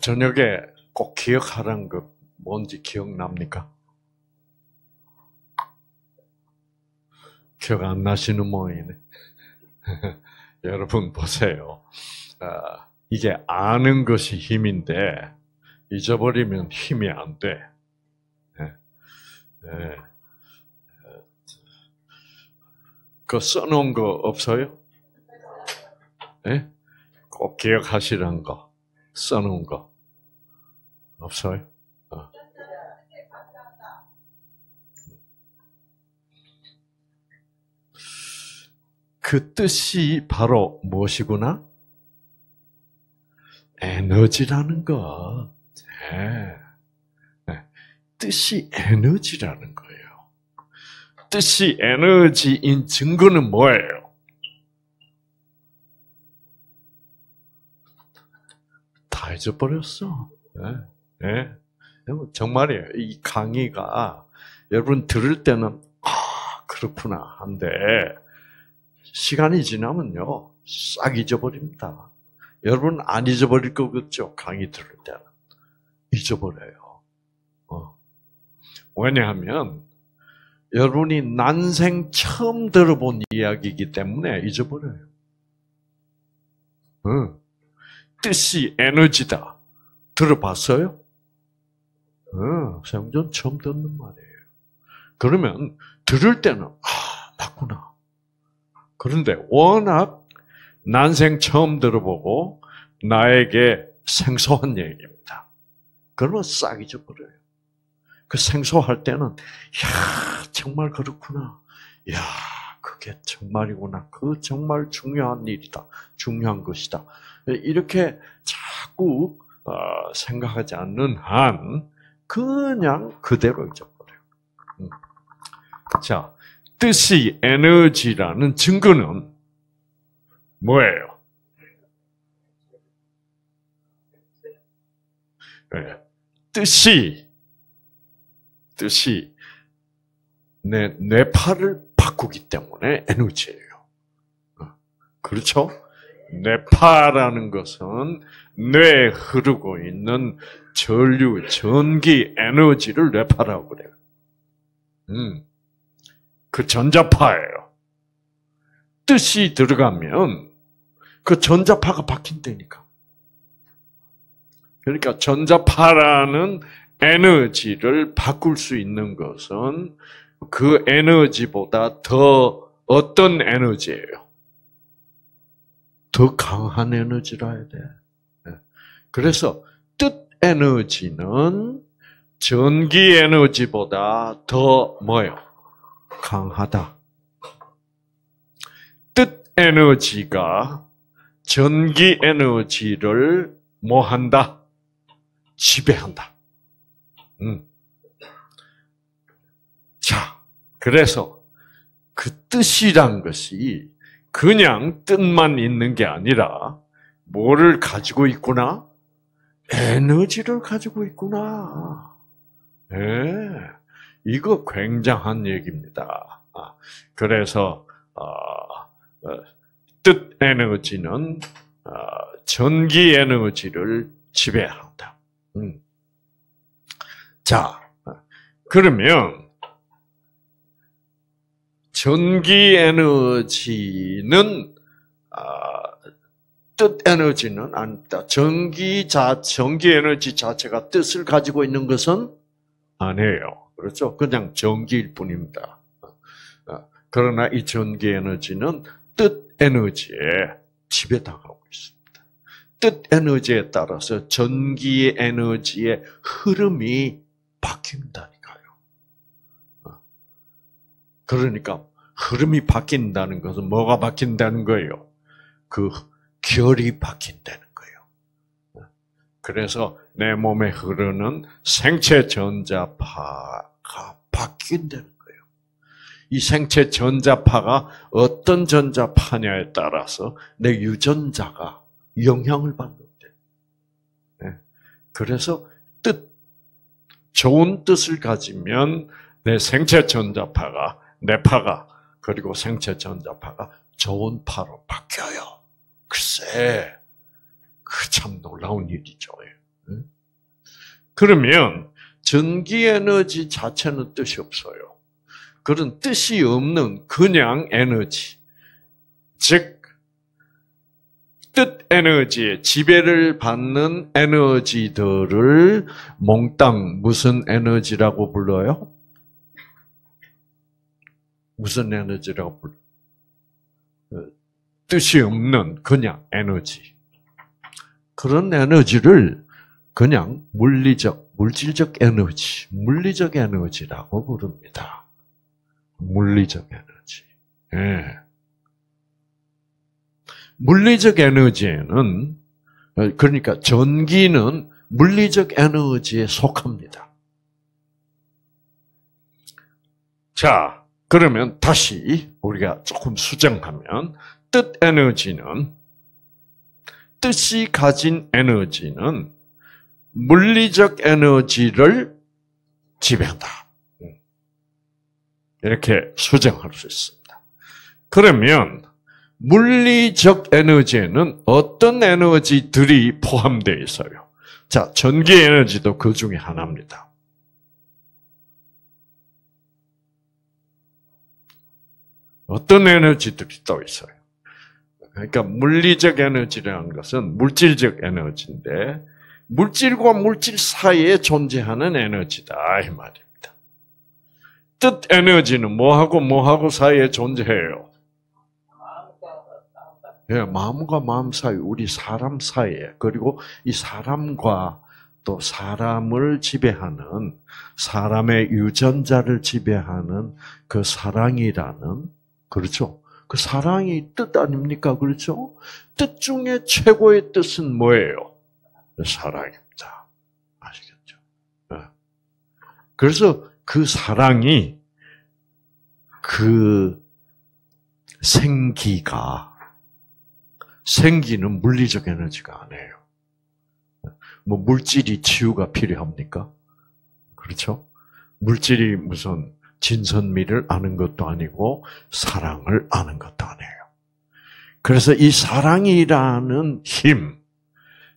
저녁에 꼭 기억하라는 거 뭔지 기억납니까? 기억 안 나시는 모양이네. 여러분 보세요. 아, 이게 아는 것이 힘인데 잊어버리면 힘이 안 돼. 그 써놓은 거 없어요? 네? 꼭 기억하시라는 거 써놓은 거 없어요? 어. 그 뜻이 바로 무엇이구나? 에너지라는 것. 네. 네. 뜻이 에너지라는 거예요. 뜻이 에너지인 증거는 뭐예요? 다 잊어버렸어. 네. 네. 정말이에요. 이 강의가 여러분 들을 때는 아 그렇구나 한데 시간이 지나면요 싹 잊어버립니다. 여러분 안 잊어버릴 거겠죠? 강의 들을 때는 잊어버려요. 어. 왜냐하면 여러분이 난생 처음 들어본 이야기이기 때문에 잊어버려요. 응. 뜻이 에너지다. 들어봤어요? 응, 생전 처음 듣는 말이에요. 그러면 들을 때는 아 맞구나. 그런데 워낙 난생 처음 들어보고 나에게 생소한 얘기입니다. 그러면 싹 잊어버려요. 그 생소할 때는 야 정말 그렇구나. 야 그게 정말이구나. 그 정말 중요한 일이다. 중요한 것이다. 이렇게 자꾸 어, 생각하지 않는 한 그냥 그대로 잊어버려요. 음. 자, 뜻이 에너지라는 증거는 뭐예요? 네. 뜻이 뜻이 내 뇌파를 바꾸기 때문에 에너지예요. 어. 그렇죠? 뇌파라는 것은 뇌에 흐르고 있는 전류, 전기, 에너지를 뇌파라고 그래요. 음, 그 전자파예요. 뜻이 들어가면 그 전자파가 바뀐다니까. 그러니까 전자파라는 에너지를 바꿀 수 있는 것은 그 에너지보다 더 어떤 에너지예요? 더 강한 에너지라 해야 돼. 네. 그래서 뜻 에너지는 전기 에너지보다 더 뭐요? 강하다. 뜻 에너지가 전기 에너지를 뭐 한다? 지배한다. 음. 자, 그래서 그 뜻이란 것이 그냥 뜻만 있는 게 아니라 뭐를 가지고 있구나? 에너지를 가지고 있구나. 예. 이거 굉장한 얘기입니다. 아, 그래서 어, 어, 뜻 에너지는 어, 전기 에너지를 지배한다. 음. 자, 그러면 전기 에너지는 아, 뜻 에너지는 아니다. 전기 자 전기 에너지 자체가 뜻을 가지고 있는 것은 아니에요. 그렇죠? 그냥 전기일 뿐입니다. 아, 그러나 이 전기 에너지는 뜻 에너지에 지배당하고 있습니다. 뜻 에너지에 따라서 전기 에너지의 흐름이 바뀐다니까요. 아, 그러니까 흐름이 바뀐다는 것은 뭐가 바뀐다는 거예요? 그 결이 바뀐다는 거예요. 그래서 내 몸에 흐르는 생체 전자파가 바뀐다는 거예요. 이 생체 전자파가 어떤 전자파냐에 따라서 내 유전자가 영향을 받는데. 네. 그래서 뜻, 좋은 뜻을 가지면 내 생체 전자파가, 내 파가 그리고 생체 전자파가 좋은 파로 바뀌어요. 글쎄, 그 참 놀라운 일이죠. 예. 그러면 전기 에너지 자체는 뜻이 없어요. 그런 뜻이 없는 그냥 에너지. 즉, 뜻 에너지의 지배를 받는 에너지들을 몽땅 무슨 에너지라고 불러요? 무슨 에너지라고 불러요? 어, 뜻이 없는 그냥 에너지. 그런 에너지를 그냥 물리적, 물질적 에너지, 물리적 에너지라고 부릅니다. 물리적 에너지. 예. 물리적 에너지에는 그러니까 전기는 물리적 에너지에 속합니다. 자, 그러면 다시 우리가 조금 수정하면 뜻 에너지는 뜻이 가진 에너지는 물리적 에너지를 지배한다. 이렇게 수정할 수 있습니다. 그러면 물리적 에너지에는 어떤 에너지들이 포함되어 있어요? 자, 전기 에너지도 그 중에 하나입니다. 어떤 에너지들이 또 있어요? 그러니까 물리적 에너지라는 것은 물질적 에너지인데 물질과 물질 사이에 존재하는 에너지다 이 말입니다. 뜻 에너지는 뭐하고 뭐하고 사이에 존재해요? 예, 마음과 마음 사이, 우리 사람 사이에, 그리고 이 사람과 또 사람을 지배하는, 사람의 유전자를 지배하는 그 사랑이라는, 그렇죠? 그 사랑이 뜻 아닙니까? 그렇죠? 뜻 중에 최고의 뜻은 뭐예요? 사랑입니다. 아시겠죠? 예. 그래서 그 사랑이 그 생기가 생기는 물리적 에너지가 아니에요. 뭐 물질이 치유가 필요합니까? 그렇죠? 물질이 무슨 진선미를 아는 것도 아니고 사랑을 아는 것도 아니에요. 그래서 이 사랑이라는 힘,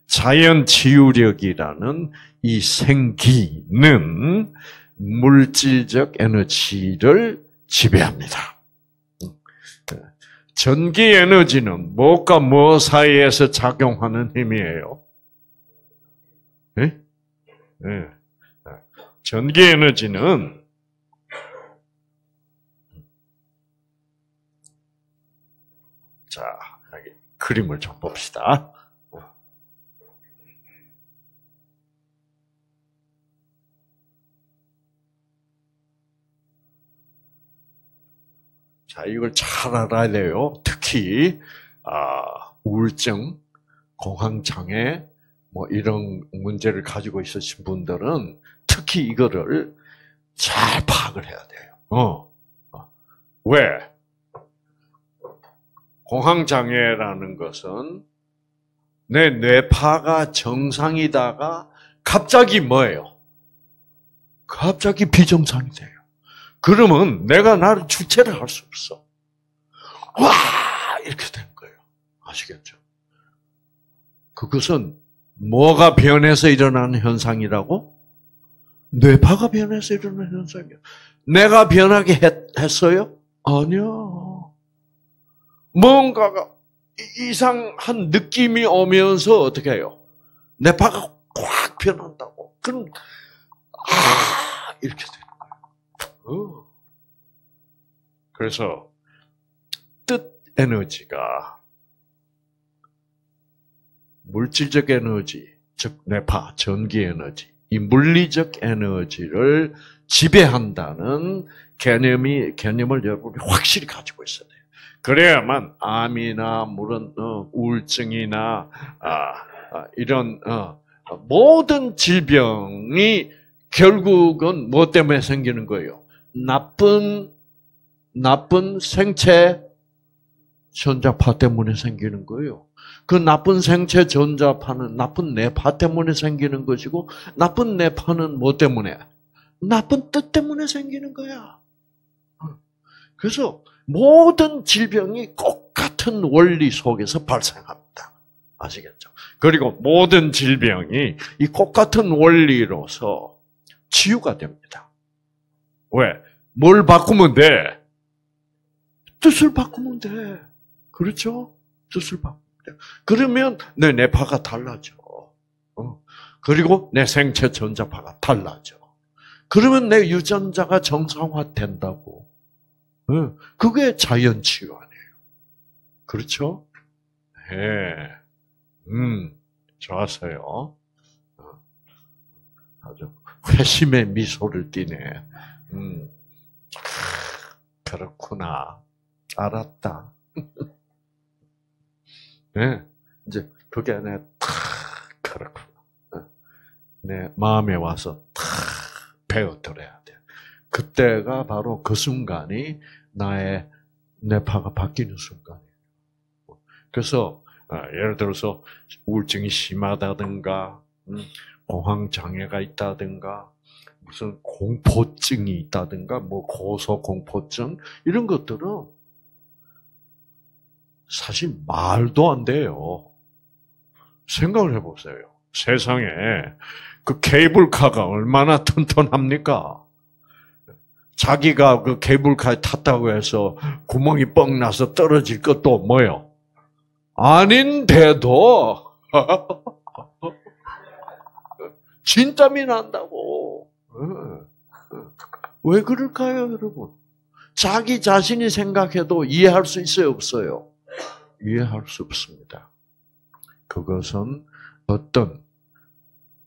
자연 치유력이라는 이 생기는 물질적 에너지를 지배합니다. 전기 에너지는 무엇과 무엇 사이에서 작용하는 힘이에요? 네? 네. 전기 에너지는 자, 여기 그림을 좀 봅시다. 자, 이걸 잘 알아야 돼요. 특히, 아, 우울증, 공황장애, 뭐 이런 문제를 가지고 있으신 분들은 특히 이거를 잘 파악을 해야 돼요. 어. 어. 왜? 공황장애라는 것은 내 뇌파가 정상이다가 갑자기 뭐예요? 갑자기 비정상이 돼요. 그러면 내가 나를 주체를 할 수 없어. 와! 이렇게 된 거예요. 아시겠죠? 그것은 뭐가 변해서 일어나는 현상이라고? 뇌파가 변해서 일어나는 현상이야. 내가 변하게 했, 했어요? 아니요. 뭔가가 이상한 느낌이 오면서 어떻게 해요? 뇌파가 꽉 변한다고. 그럼, 아, 이렇게 돼요. 어. 그래서 뜻 에너지가 물질적 에너지, 즉 뇌파, 전기 에너지, 이 물리적 에너지를 지배한다는 개념이 개념을 여러분이 확실히 가지고 있어야 돼요. 그래야만 암이나 물은 어, 우울증이나 아, 아, 이런 어, 모든 질병이 결국은 뭐 때문에 생기는 거예요? 나쁜 나쁜 생체 전자파 때문에 생기는 거예요. 그 나쁜 생체 전자파는 나쁜 뇌파 때문에 생기는 것이고 나쁜 뇌파는 뭐 때문에? 나쁜 뜻 때문에 생기는 거야. 그래서 모든 질병이 똑같은 원리 속에서 발생합니다. 아시겠죠? 그리고 모든 질병이 이 똑같은 원리로서 치유가 됩니다. 왜? 뭘 바꾸면 돼? 뜻을 바꾸면 돼. 그렇죠? 뜻을 바꾸면 돼. 그러면 내 뇌파가 달라져. 어. 그리고 내 생체 전자파가 달라져. 그러면 내 유전자가 정상화된다고. 어. 그게 자연 치유 아니에요. 그렇죠? 예. 음, 좋았어요. 어. 아주 회심의 미소를 띠네. 음, 그렇구나. 알았다. 네, 이제 그게 내 탁, 그렇구나. 어. 내 마음에 와서 탁 배워들어야 돼. 그때가 바로 그 순간이 나의 뇌파가 바뀌는 순간이에요. 그래서 어, 예를 들어서 우울증이 심하다든가 음, 공황 장애가 있다든가 무슨 공포증이 있다든가 뭐 고소 공포증 이런 것들은 사실 말도 안 돼요. 생각을 해보세요. 세상에 그 케이블카가 얼마나 튼튼합니까? 자기가 그 케이블카에 탔다고 해서 구멍이 뻥 나서 떨어질 것도 뭐요? 아닌데도 진땀이 난다고. 왜 그럴까요, 여러분? 자기 자신이 생각해도 이해할 수 있어요, 없어요? 이해할 수 없습니다. 그것은 어떤,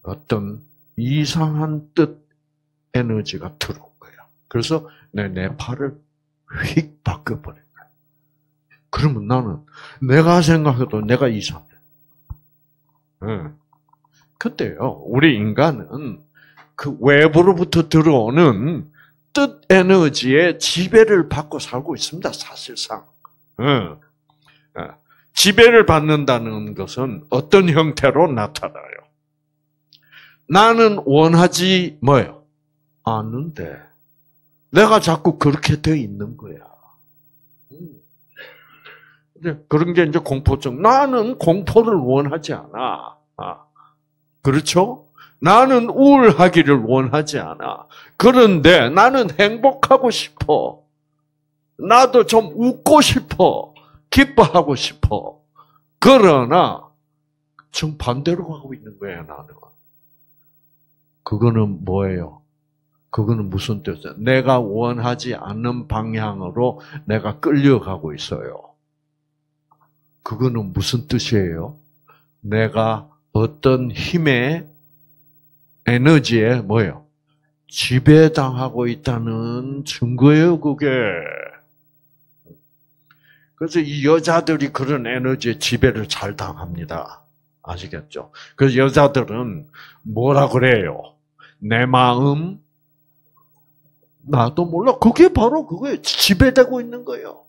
어떤 이상한 뜻 에너지가 거예요. 그래서 내 뇌파를 휙 바꿔버린 거예요. 그러면 나는 내가 생각해도 내가 이상해. 응. 그때요, 우리 인간은 그 외부로부터 들어오는 뜻 에너지의 지배를 받고 살고 있습니다, 사실상. 응. 지배를 받는다는 것은 어떤 형태로 나타나요? 나는 원하지 뭐요? 않는데 내가 자꾸 그렇게 돼 있는 거야. 음. 그런 게 이제 공포증. 나는 공포를 원하지 않아. 아. 그렇죠? 나는 우울하기를 원하지 않아. 그런데 나는 행복하고 싶어. 나도 좀 웃고 싶어. 기뻐하고 싶어. 그러나 정반대로 가고 있는 거야, 나는. 그거는 뭐예요? 그거는 무슨 뜻이에요? 내가 원하지 않는 방향으로 내가 끌려가고 있어요. 그거는 무슨 뜻이에요? 내가 어떤 힘의 에너지에 뭐예요? 지배당하고 있다는 증거예요, 그게. 그래서 이 여자들이 그런 에너지에 지배를 잘 당합니다. 아시겠죠? 그래서 여자들은 뭐라 그래요? 내 마음, 나도 몰라. 그게 바로 그거예요. 지배되고 있는 거예요.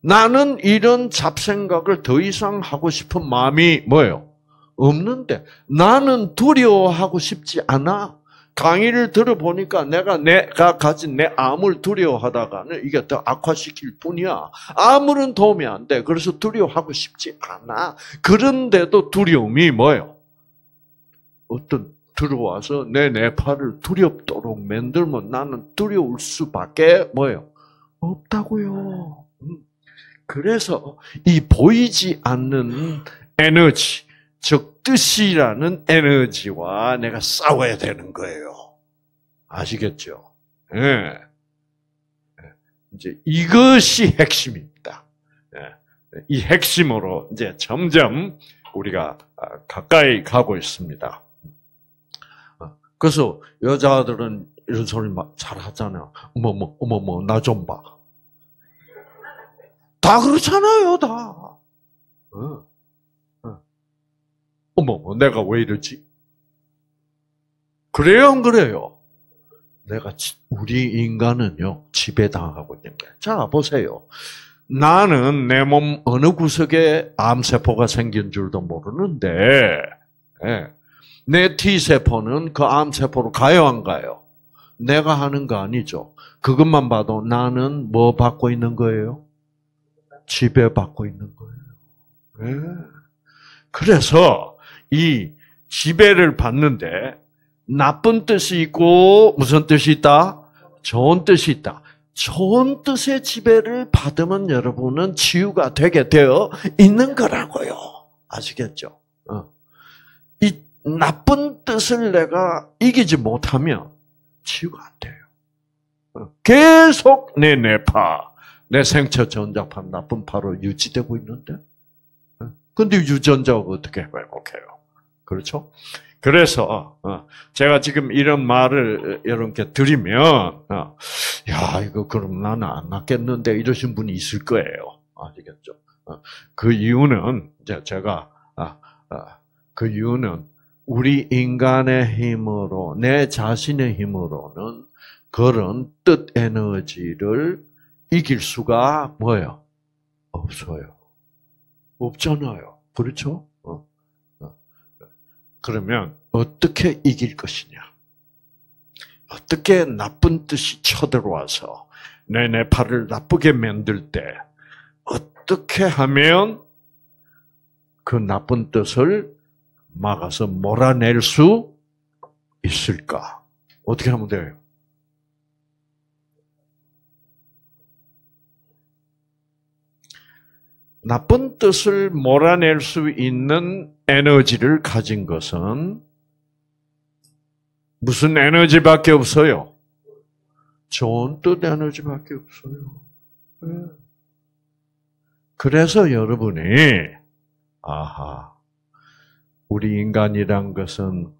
나는 이런 잡생각을 더 이상 하고 싶은 마음이 뭐예요? 없는데 나는 두려워하고 싶지 않아. 강의를 들어보니까 내가 내가 가진 내 암을 두려워하다가는 이게 더 악화시킬 뿐이야. 아무런 도움이 안 돼. 그래서 두려워하고 싶지 않아. 그런데도 두려움이 뭐예요? 어떤 들어와서 내 뇌파를 두렵도록 만들면 나는 두려울 수밖에 뭐예요? 없다고요. 음. 그래서 이 보이지 않는 에너지, 즉 뜻이라는 에너지와 내가 싸워야 되는 거예요. 아시겠죠? 예. 네. 이제 이것이 핵심입니다. 네. 이 핵심으로 이제 점점 우리가 아, 가까이 가고 있습니다. 어, 그래서 여자들은 이런 소리 잘 하잖아요. 어머머, 어머머, 나 좀 봐. 다 그렇잖아요, 다. 어. 어머, 내가 왜 이러지? 그래요, 안 그래요? 내가, 우리 인간은요, 지배당하고 있는 거예요. 자, 보세요. 나는 내 몸 어느 구석에 암세포가 생긴 줄도 모르는데, 예. 내 T세포는 그 암세포로 가요, 안 가요? 내가 하는 거 아니죠. 그것만 봐도 나는 뭐 받고 있는 거예요? 지배받고 있는 거예요. 예. 그래서 이 지배를 받는데 나쁜 뜻이 있고 무슨 뜻이 있다? 좋은 뜻이 있다. 좋은 뜻의 지배를 받으면 여러분은 치유가 되게 되어 있는 거라고요. 아시겠죠? 어. 이 나쁜 뜻을 내가 이기지 못하면 치유가 안 돼요. 어. 계속 내 뇌파, 내 생체 전자파 나쁜 파로 유지되고 있는데, 어. 근데 유전자가 어떻게 회복해요? 그렇죠? 그래서 어, 제가 지금 이런 말을 여러분께 드리면 어, 야 이거 그럼 나는 안 낫겠는데 이러신 분이 있을 거예요. 아시겠죠? 어, 그 이유는 이제 제가 아, 아, 그 이유는 우리 인간의 힘으로 내 자신의 힘으로는 그런 뜻 에너지를 이길 수가 뭐예요? 없어요. 없잖아요. 그렇죠? 그러면 어떻게 이길 것이냐? 어떻게 나쁜 뜻이 쳐들어와서 내 뇌파를 나쁘게 만들 때 어떻게 하면 그 나쁜 뜻을 막아서 몰아낼 수 있을까? 어떻게 하면 돼요? 나쁜 뜻을 몰아낼 수 있는 에너지를 가진 것은 무슨 에너지밖에 없어요? 좋은 뜻 에너지밖에 없어요. 네. 그래서 여러분이 아하 우리 인간이란 것은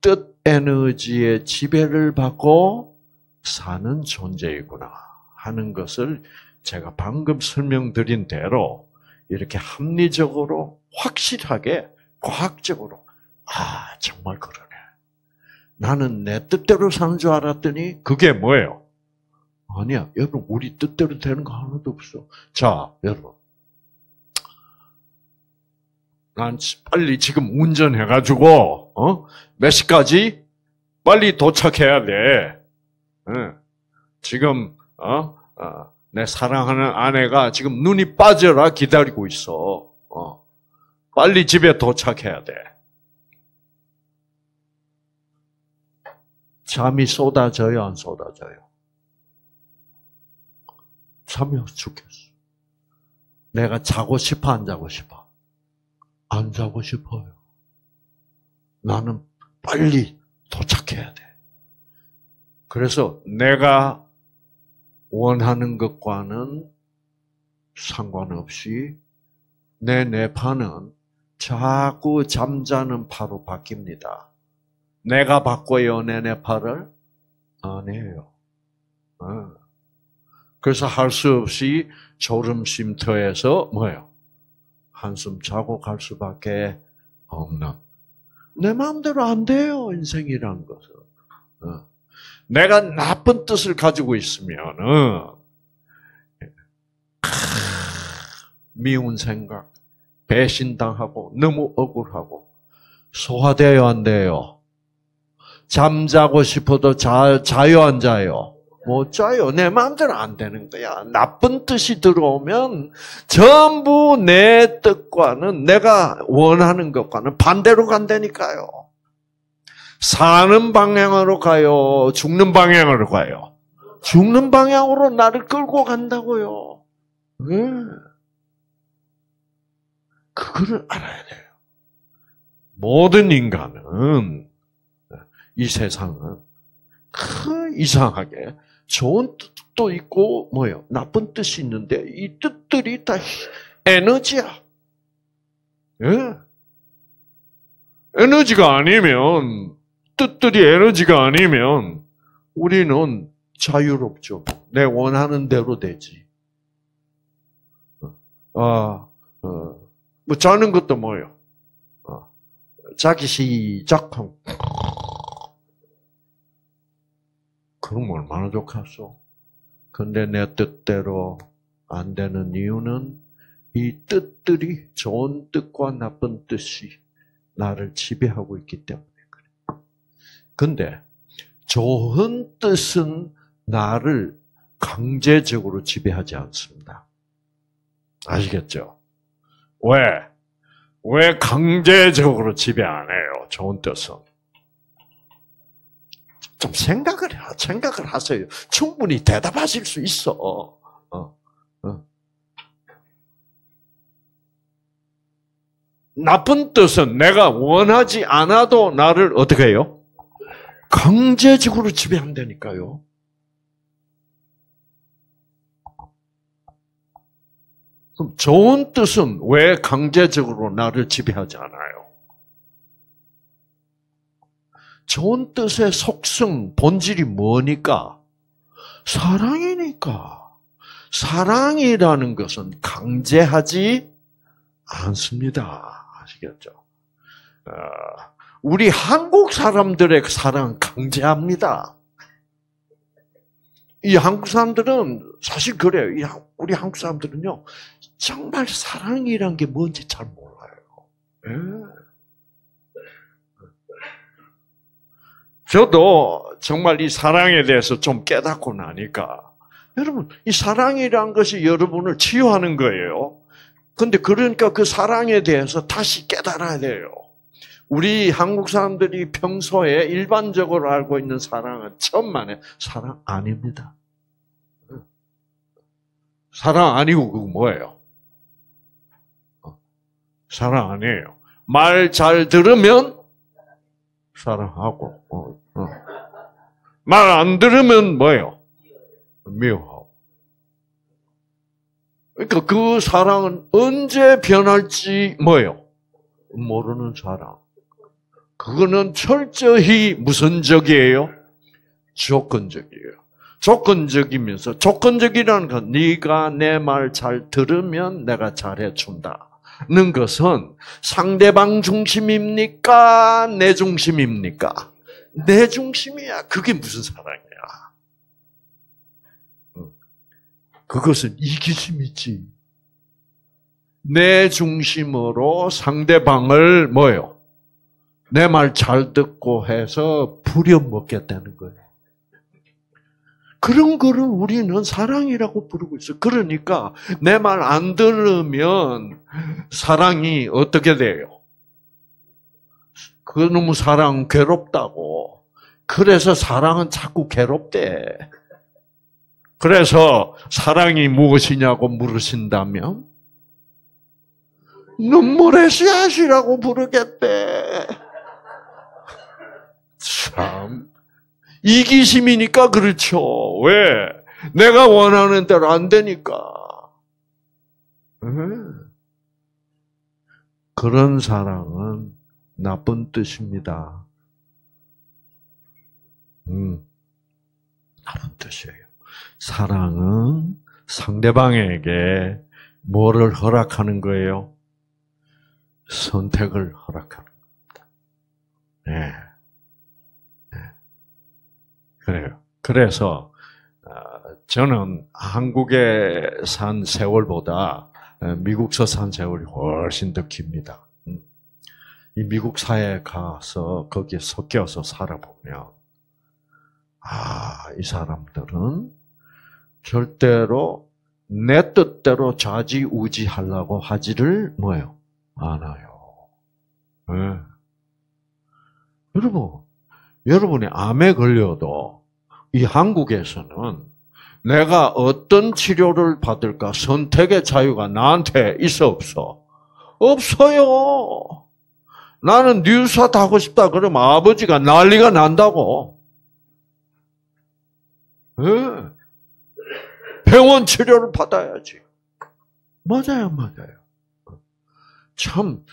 뜻 에너지의 지배를 받고 사는 존재이구나 하는 것을 제가 방금 설명드린 대로 이렇게 합리적으로 확실하게 과학적으로 아 정말 그러네. 나는 내 뜻대로 사는 줄 알았더니 그게 뭐예요? 아니야, 여러분 우리 뜻대로 되는 거 하나도 없어. 자, 여러분, 난 빨리 지금 운전해가지고 어? 몇 시까지 빨리 도착해야 돼. 응. 지금 어? 어? 내 사랑하는 아내가 지금 눈이 빠져라 기다리고 있어. 어. 빨리 집에 도착해야 돼. 잠이 쏟아져요, 안 쏟아져요? 잠이 죽겠어. 내가 자고 싶어, 안 자고 싶어? 안 자고 싶어요. 나는 빨리 도착해야 돼. 그래서 내가 원하는 것과는 상관없이 내 뇌파는 자꾸 잠자는 파로 바뀝니다. 내가 바꿔요, 내 뇌파를? 아니에요. 어. 그래서 할 수 없이 졸음 쉼터에서 뭐예요? 한숨 자고 갈 수밖에 없는. 내 마음대로 안 돼요, 인생이란 것은. 어. 내가 나쁜 뜻을 가지고 있으면은 미운 생각, 배신당하고 너무 억울하고 안 돼요? 잠자고 싶어도 자, 자요 안 자요? 못 자요. 내 마음대로 안 되는 거야. 나쁜 뜻이 들어오면 전부 내 뜻과는 내가 원하는 것과는 반대로 간다니까요. 사는 방향으로 가요? 죽는 방향으로 가요? 죽는 방향으로 나를 끌고 간다고요. 네. 그거를 알아야 돼요. 모든 인간은 이 세상은 그 이상하게 좋은 뜻도 있고 뭐요 나쁜 뜻이 있는데 이 뜻들이 다 에너지야. 예? 에너지가 아니면 뜻들이 에너지가 아니면 우리는 자유롭죠. 내 원하는 대로 되지. 아, 어, 뭐 자는 것도 뭐요? 어, 자기 시작함. 그럼 얼마나 좋겠어. 근데 내 뜻대로 안 되는 이유는 이 뜻들이 좋은 뜻과 나쁜 뜻이 나를 지배하고 있기 때문에. 근데 좋은 뜻은 나를 강제적으로 지배하지 않습니다. 아시겠죠? 왜? 왜 강제적으로 지배 안 해요? 좋은 뜻은. 좀 생각을 생각을 하세요. 충분히 대답하실 수 있어. 어, 어. 나쁜 뜻은 내가 원하지 않아도 나를 어떻게 해요? 강제적으로 지배한다니까요. 그럼 좋은 뜻은 왜 강제적으로 나를 지배하지 않아요? 좋은 뜻의 속성, 본질이 뭐니까? 사랑이니까. 사랑이라는 것은 강제하지 않습니다. 아시겠죠? 어, 우리 한국 사람들의 사랑 강제합니다. 이 한국 사람들은 사실 그래요. 우리 한국 사람들은요, 정말 사랑이란 게 뭔지 잘 몰라요. 예. 저도 정말 이 사랑에 대해서 좀 깨닫고 나니까 여러분 이 사랑이란 것이 여러분을 치유하는 거예요. 근데 그러니까 그 사랑에 대해서 다시 깨달아야 돼요. 우리 한국 사람들이 평소에 일반적으로 알고 있는 사랑은 천만에 사랑 아닙니다. 사랑 아니고 그거 뭐예요? 사랑 아니에요. 말 잘 들으면 사랑하고 어, 어. 말안 들으면 뭐예요? 미워하고. 그러니까 그 사랑은 언제 변할지 뭐예요? 모르는 사랑. 그거는 철저히 무슨 적이에요? 조건적이에요. 조건적이면서 조건적이라는 건 네가 내 말 잘 들으면 내가 잘해 준다. 는 것은 상대방 중심입니까? 내 중심입니까? 내 중심이야. 그게 무슨 사랑이야? 그것은 이기심이지. 내 중심으로 상대방을 뭐요? 내 말 잘 듣고 해서 부려먹겠다는 거예요. 그런 거를 우리는 사랑이라고 부르고 있어. 그러니까 내 말 안 들으면 사랑이 어떻게 돼요? 그 너무 사랑 괴롭다고. 그래서 사랑은 자꾸 괴롭대. 그래서 사랑이 무엇이냐고 물으신다면 눈물의 씨앗이라고 부르겠대. 참. 이기심이니까 그렇죠. 왜? 내가 원하는 대로 안 되니까. 그런 사랑은 나쁜 뜻입니다. 음, 나쁜 뜻이에요. 사랑은 상대방에게 뭐를 허락하는 거예요? 선택을 허락하는 겁니다. 네. 그래요. 그래서 어, 저는 한국에 산 세월보다 어, 미국서 산 세월이 훨씬 더 깁니다. 음. 이 미국 사회에 가서 거기에 섞여서 살아보면 아, 이 사람들은 절대로 내 뜻대로 좌지우지하려고 하지를 뭐요? 않아요. 네. 여러분, 여러분이 암에 걸려도 이 한국에서는 내가 어떤 치료를 받을까 선택의 자유가 나한테 있어 없어? 없어요. 나는 뉴스타 하고 싶다 그러면 아버지가 난리가 난다고. 네. 병원 치료를 받아야지. 맞아요, 맞아요. 참,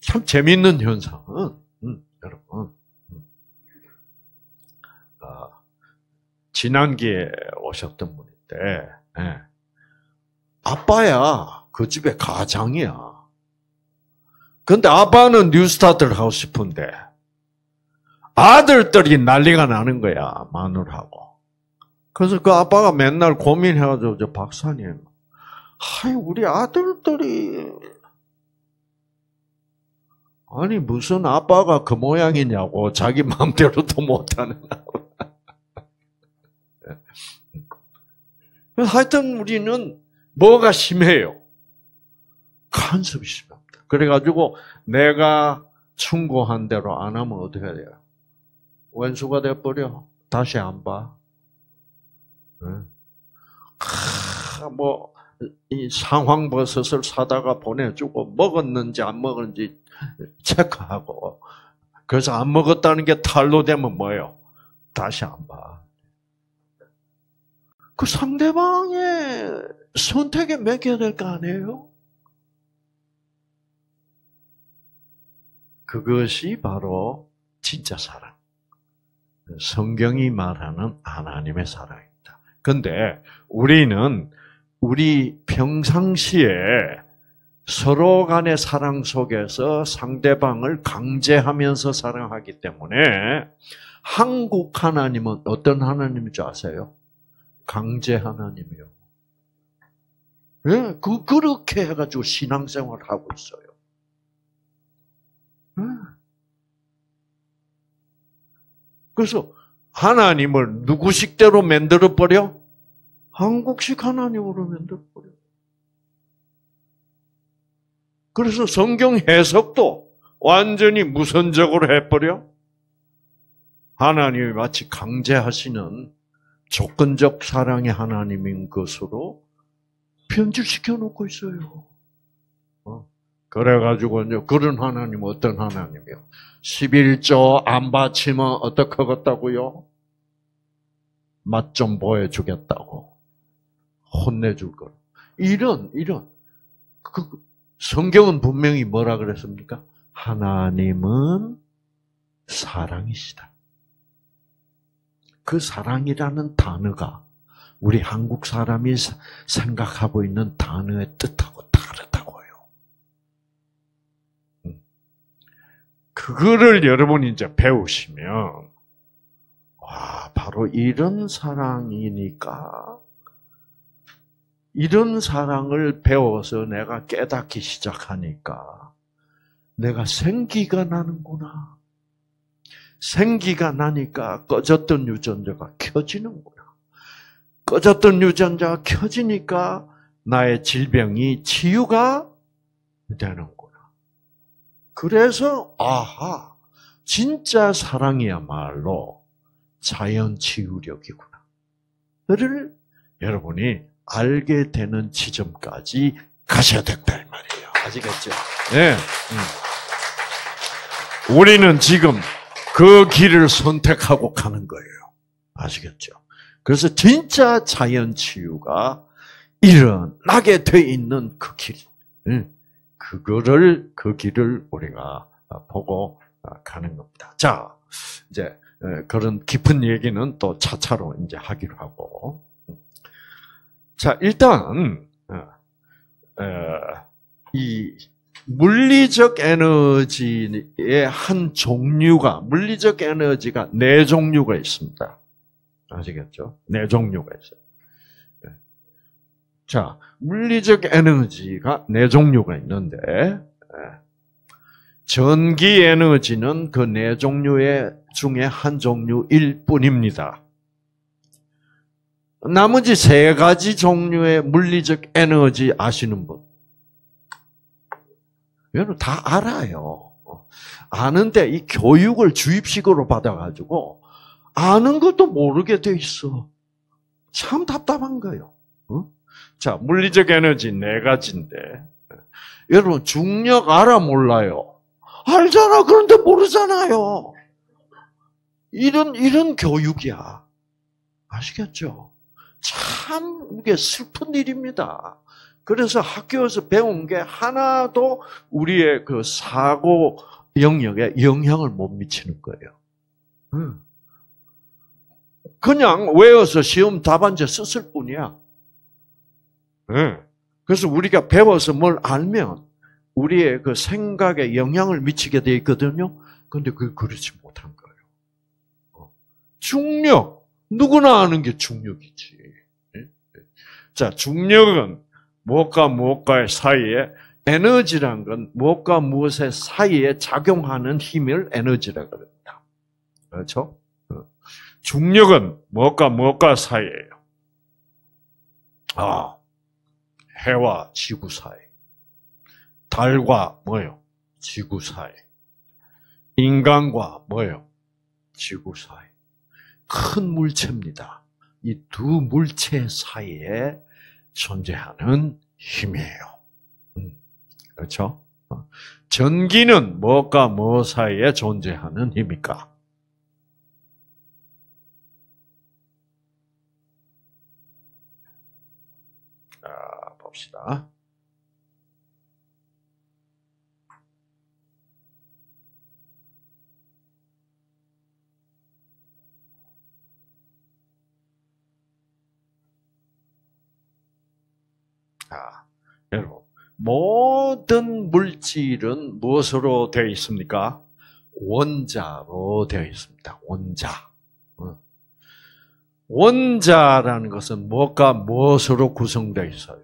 참 재밌는 현상은, 음, 여러분, 지난기에 오셨던 분인데, 네. 아빠야, 그 집의 가장이야. 근데 아빠는 뉴스타트를 하고 싶은데, 아들들이 난리가 나는 거야, 마누라하고. 그래서 그 아빠가 맨날 고민해가지고, 저 박사님, 하이, 우리 아들들이, 아니, 무슨 아빠가 그 모양이냐고, 자기 마음대로도 못하는 하여튼 우리는 뭐가 심해요? 간섭이 심합니다. 그래가지고 내가 충고한 대로 안 하면 어떻게 돼요? 원수가 돼버려. 다시 안 봐. 네. 아, 뭐, 이 상황버섯을 사다가 보내주고 먹었는지 안 먹었는지 체크하고 그래서 안 먹었다는 게 탈로 되면 뭐예요? 다시 안 봐. 그 상대방의 선택에 맡겨야 될 거 아니에요? 그것이 바로 진짜 사랑. 성경이 말하는 하나님의 사랑입니다. 근데 우리는 우리 평상시에 서로 간의 사랑 속에서 상대방을 강제하면서 사랑하기 때문에 한국 하나님은 어떤 하나님인 줄 아세요? 강제 하나님이요. 예, 그, 그렇게 해가지고 신앙생활을 하고 있어요. 그래서 하나님을 누구식대로 만들어 버려? 한국식 하나님으로 만들어 버려. 그래서 성경 해석도 완전히 무선적으로 해버려. 하나님이 마치 강제하시는 조건적 사랑의 하나님인 것으로 편집시켜 놓고 있어요. 어? 그래가지고 이제 그런 하나님 어떤 하나님이요? 11조 안 바치면 어떡하겠다고요? 맛 좀 보여주겠다고. 혼내줄 거. 이런, 이런. 그, 성경은 분명히 뭐라 그랬습니까? 하나님은 사랑이시다. 그 사랑이라는 단어가 우리 한국 사람이 생각하고 있는 단어의 뜻하고 그거를 여러분이 이제 배우시면, 와, 바로 이런 사랑이니까 이런 사랑을 배워서 내가 깨닫기 시작하니까 내가 생기가 나는구나. 생기가 나니까 꺼졌던 유전자가 켜지는구나. 꺼졌던 유전자가 켜지니까 나의 질병이 치유가 되는구나. 그래서 아하 진짜 사랑이야말로 자연 치유력이구나. 를 여러분이 알게 되는 지점까지 가셔야 된다 이 말이에요. 아시겠죠? 네. 음. 우리는 지금 그 길을 선택하고 가는 거예요. 아시겠죠? 그래서 진짜 자연 치유가 일어나게 돼 있는 그 길, 그거를 그 길을 우리가 보고 가는 겁니다. 자, 이제 그런 깊은 얘기는 또 차차로 이제 하기로 하고. 자, 일단, 어, 어, 이 물리적 에너지의 한 종류가, 물리적 에너지가 네 종류가 있습니다. 아시겠죠? 네 종류가 있어요. 네. 자, 물리적 에너지가 네 종류가 있는데, 네. 전기 에너지는 그 네 종류의 중에 한 종류일 뿐입니다. 나머지 세 가지 종류의 물리적 에너지 아시는 분? 여러분 다 알아요. 아는데 이 교육을 주입식으로 받아가지고 아는 것도 모르게 돼 있어. 참 답답한 거예요. 어? 자, 물리적 에너지 네 가지인데 여러분 중력 알아 몰라요? 알잖아. 그런데 모르잖아요. 이런 이런 교육이야. 아시겠죠? 참 이게 슬픈 일입니다. 그래서 학교에서 배운 게 하나도 우리의 그 사고 영역에 영향을 못 미치는 거예요. 그냥 외워서 시험 답안지 썼을 뿐이야. 그래서 우리가 배워서 뭘 알면 우리의 그 생각에 영향을 미치게 돼 있거든요. 근데 그게 그렇지 못한 거예요. 어. 중력. 누구나 아는 게 중력이지. 자, 중력은 무엇과 무엇과의 사이에 에너지란 건 무엇과 무엇의 사이에 작용하는 힘을 에너지라 그럽니다. 그렇죠? 어. 중력은 무엇과 무엇과 사이에요? 아, 해와 지구 사이. 달과 뭐요? 지구 사이. 인간과 뭐요? 지구 사이. 큰 물체입니다. 이 두 물체 사이에 존재하는 힘이에요. 음, 그렇죠? 어. 전기는 뭐가 뭐 사이에 존재하는 힘입니까? 여러분. 모든 물질은 무엇으로 되어 있습니까? 원자로 되어 있습니다. 원자. 어. 원자라는 것은 뭐가 무엇으로 구성되어 있어요?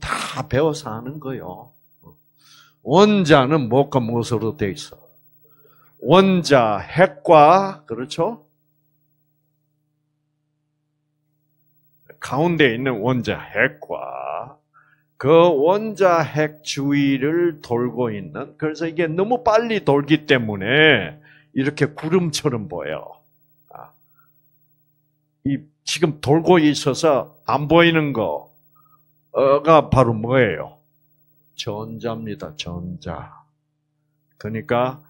다 배워서 아는 거요. 어. 원자는 뭐가 무엇으로 되어 있어? 원자 핵과 그렇죠? 가운데 있는 원자 핵과 그 원자 핵 주위를 돌고 있는 그래서 이게 너무 빨리 돌기 때문에 이렇게 구름처럼 보여. 아. 이 지금 돌고 있어서 안 보이는 거가 바로 뭐예요? 전자입니다. 전자. 그러니까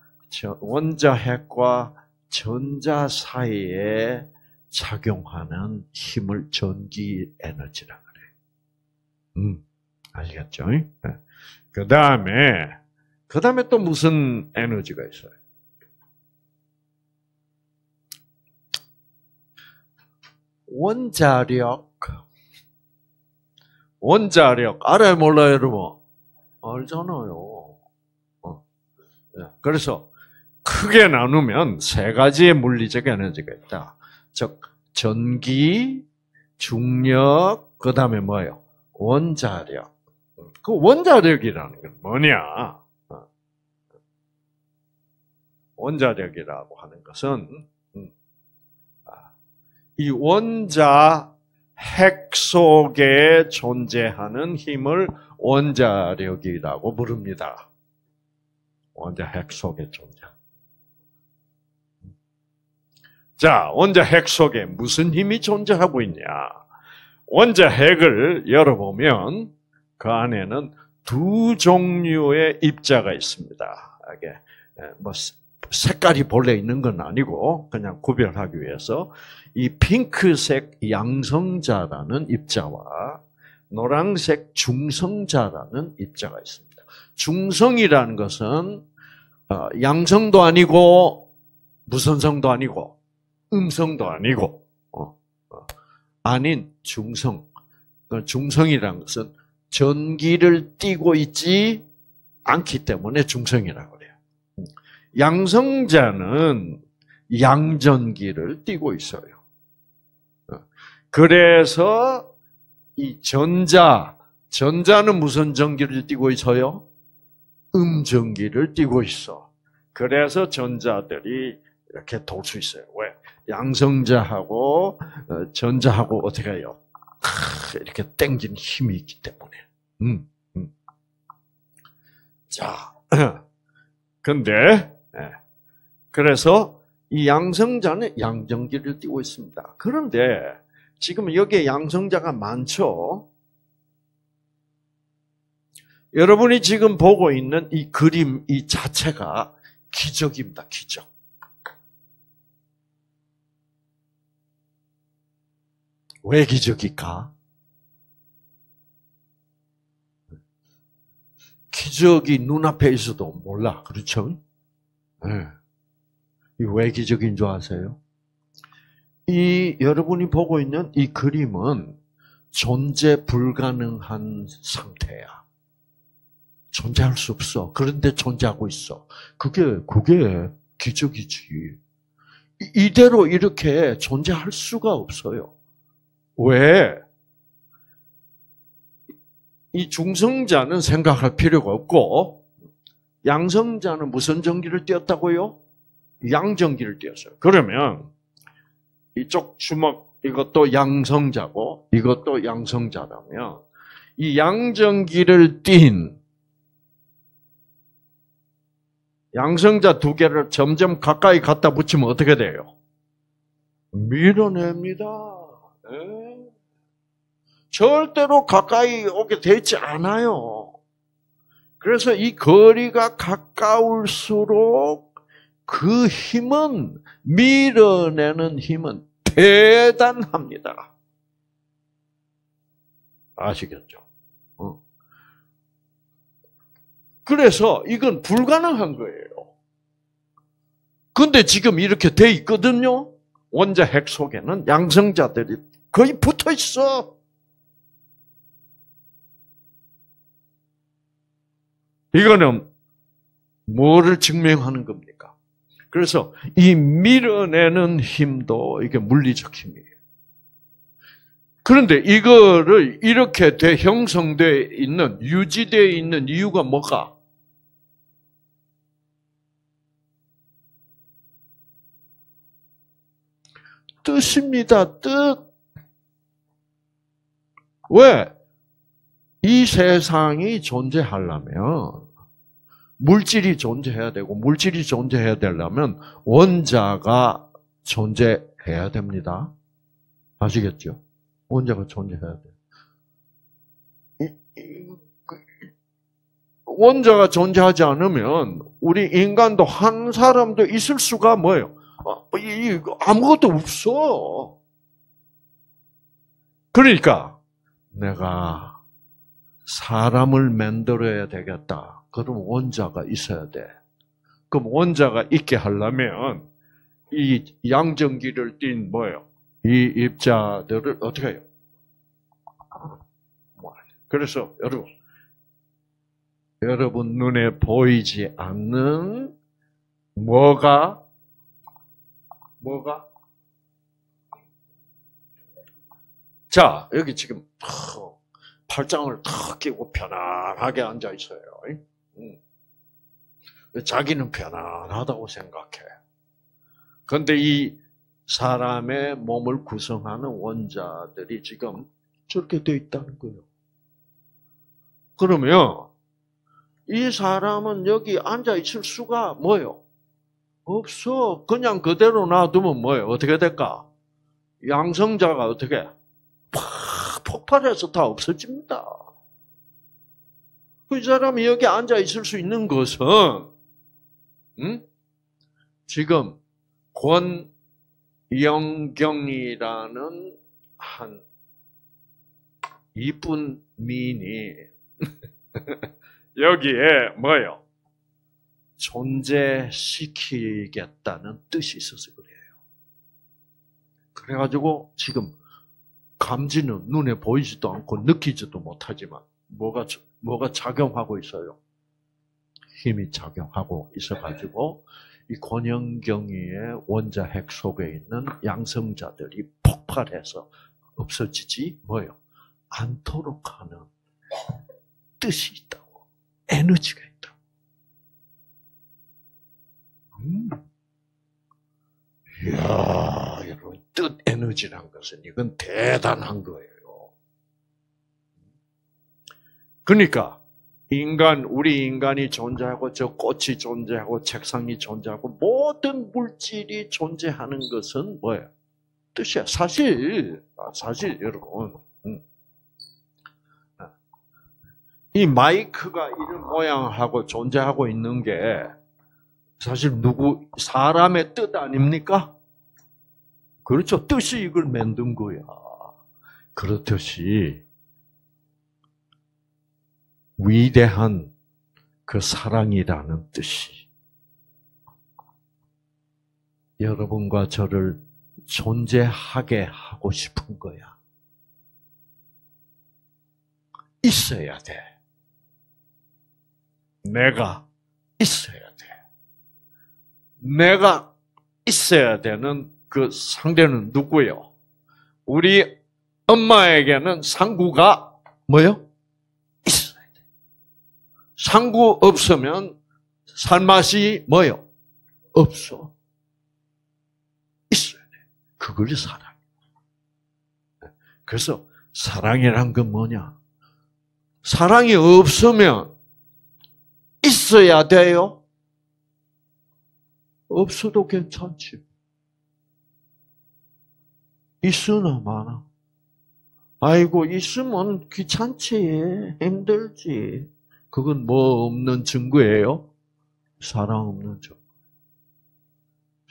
원자 핵과 전자 사이에 작용하는 힘을 전기 에너지라 그래. 음, 아시겠죠? 네. 그 다음에, 그 다음에 또 무슨 에너지가 있어요? 원자력. 원자력. 알아요, 몰라요, 여러분? 알잖아요. 어. 네. 그래서 크게 나누면 세 가지의 물리적 에너지가 있다. 즉 전기, 중력, 그 다음에 뭐예요? 원자력. 그 원자력이라는 건 뭐냐? 어. 원자력이라고 하는 것은 음, 아, 이 원자 핵 속에 존재하는 힘을 원자력이라고 부릅니다. 원자 핵 속에 존재. 자, 원자 핵 속에 무슨 힘이 존재하고 있냐? 원자 핵을 열어보면 그 안에는 두 종류의 입자가 있습니다. 이게 뭐 색깔이 본래 있는 건 아니고 그냥 구별하기 위해서 이 핑크색 양성자라는 입자와 노란색 중성자라는 입자가 있습니다. 중성이라는 것은 어, 양성도 아니고 무선성도 아니고 음성도 아니고 어, 어, 아닌 중성. 그 중성이라는 것은 전기를 띠고 있지 않기 때문에 중성이라고 그래요. 양성자는 양전기를 띠고 있어요. 어, 그래서 이 전자, 전자는 무슨 전기를 띠고 있어요? 음전기를 띠고 있어. 그래서 전자들이 이렇게 돌 수 있어요. 왜? 양성자하고 어, 전자하고 어떻게 해요? 이렇게 땡긴 힘이 있기 때문에. 음, 음. 자, 근데 예. 그래서 이 양성자는 양전기를 띄고 있습니다. 그런데 지금 여기에 양성자가 많죠. 여러분이 지금 보고 있는 이 그림 이 자체가 기적입니다. 기적. 왜 기적일까? 기적이 눈앞에 있어도 몰라. 그렇죠? 네. 왜 기적인 줄 아세요? 이 여러분이 보고 있는 이 그림은 존재 불가능한 상태야. 존재할 수 없어. 그런데 존재하고 있어. 그게 그게 기적이지. 이대로 이렇게 존재할 수가 없어요. 왜? 이 중성자는 생각할 필요가 없고 양성자는 무슨 전기를 띄었다고요? 양전기를 띄었어요. 그러면 이쪽 주먹 이것도 양성자고 이것도 양성자라면 이 양전기를 띈 양성자 두 개를 점점 가까이 갖다 붙이면 어떻게 돼요? 밀어냅니다. 네. 절대로 가까이 오게 되지 않아요. 그래서 이 거리가 가까울수록 그 힘은 밀어내는 힘은 대단합니다. 아시겠죠? 어. 그래서 이건 불가능한 거예요. 근데 지금 이렇게 돼 있거든요. 원자 핵 속에는 양성자들이 거의 붙어 있어. 이거는 뭐를 증명하는 겁니까? 그래서 이 밀어내는 힘도 이게 물리적 힘이에요. 그런데 이거를 이렇게 돼 형성되어 있는 유지되어 있는 이유가 뭐가? 뜻입니다. 뜻. 왜? 이 세상이 존재하려면 물질이 존재해야 되고 물질이 존재해야 되려면 원자가 존재해야 됩니다. 아시겠죠? 원자가 존재해야 돼. 그, 원자가 존재하지 않으면 우리 인간도 한 사람도 있을 수가 뭐예요? 아, 아무것도 없어. 그러니까 내가 사람을 만들어야 되겠다. 그럼 원자가 있어야 돼. 그럼 원자가 있게 하려면 이 양전기를 띤 뭐예요? 이 입자들을 어떻게 해요? 뭐, 그래서 여러분, 여러분 눈에 보이지 않는 뭐가 뭐가 자 여기 지금 팔짱을 탁 끼고 편안하게 앉아 있어요. 자기는 편안하다고 생각해. 그런데 이 사람의 몸을 구성하는 원자들이 지금 저렇게 되어 있다는 거예요. 그러면 이 사람은 여기 앉아 있을 수가 뭐요? 없어. 그냥 그대로 놔두면 뭐예요? 어떻게 될까? 양성자가 어떻게? 팍 폭발해서 다 없어집니다. 그 사람이 여기 앉아 있을 수 있는 것은, 음? 지금 권영경이라는 한 이쁜 미인이 여기에 뭐요? 존재시키겠다는 뜻이 있어서 그래요. 그래가지고 지금 감지는 눈에 보이지도 않고 느끼지도 못하지만 뭐가 뭐가 작용하고 있어요? 힘이 작용하고 있어가지고 이 권영경이의 원자 핵 속에 있는 양성자들이 폭발해서 없어지지 뭐요? 않도록 하는 뜻이 있다고 에너지가 있다. 음. 이야, 뜻 에너지란 것은 이건 대단한 거예요. 그러니까 인간, 우리 인간이 존재하고 저 꽃이 존재하고 책상이 존재하고 모든 물질이 존재하는 것은 뭐예요? 뜻이야. 사실, 아, 사실 여러분, 음. 이 마이크가 이런 모양하고 존재하고 있는 게 사실 누구 사람의 뜻 아닙니까? 그렇죠. 뜻이 이걸 만든 거야. 그렇듯이 위대한 그 사랑이라는 뜻이 여러분과 저를 존재하게 하고 싶은 거야. 있어야 돼. 내가 있어야 돼. 내가 있어야 되는 그 상대는 누구요? 우리 엄마에게는 상구가 뭐요? 상구 없으면 살맛이 뭐요? 없어. 있어야 돼. 그걸 사랑. 그래서 사랑이란 건 뭐냐? 사랑이 없으면 있어야 돼요? 없어도 괜찮지. 있으나 마나. 아이고, 있으면 귀찮지. 힘들지. 그건 뭐 없는 증거예요? 사랑 없는 증거.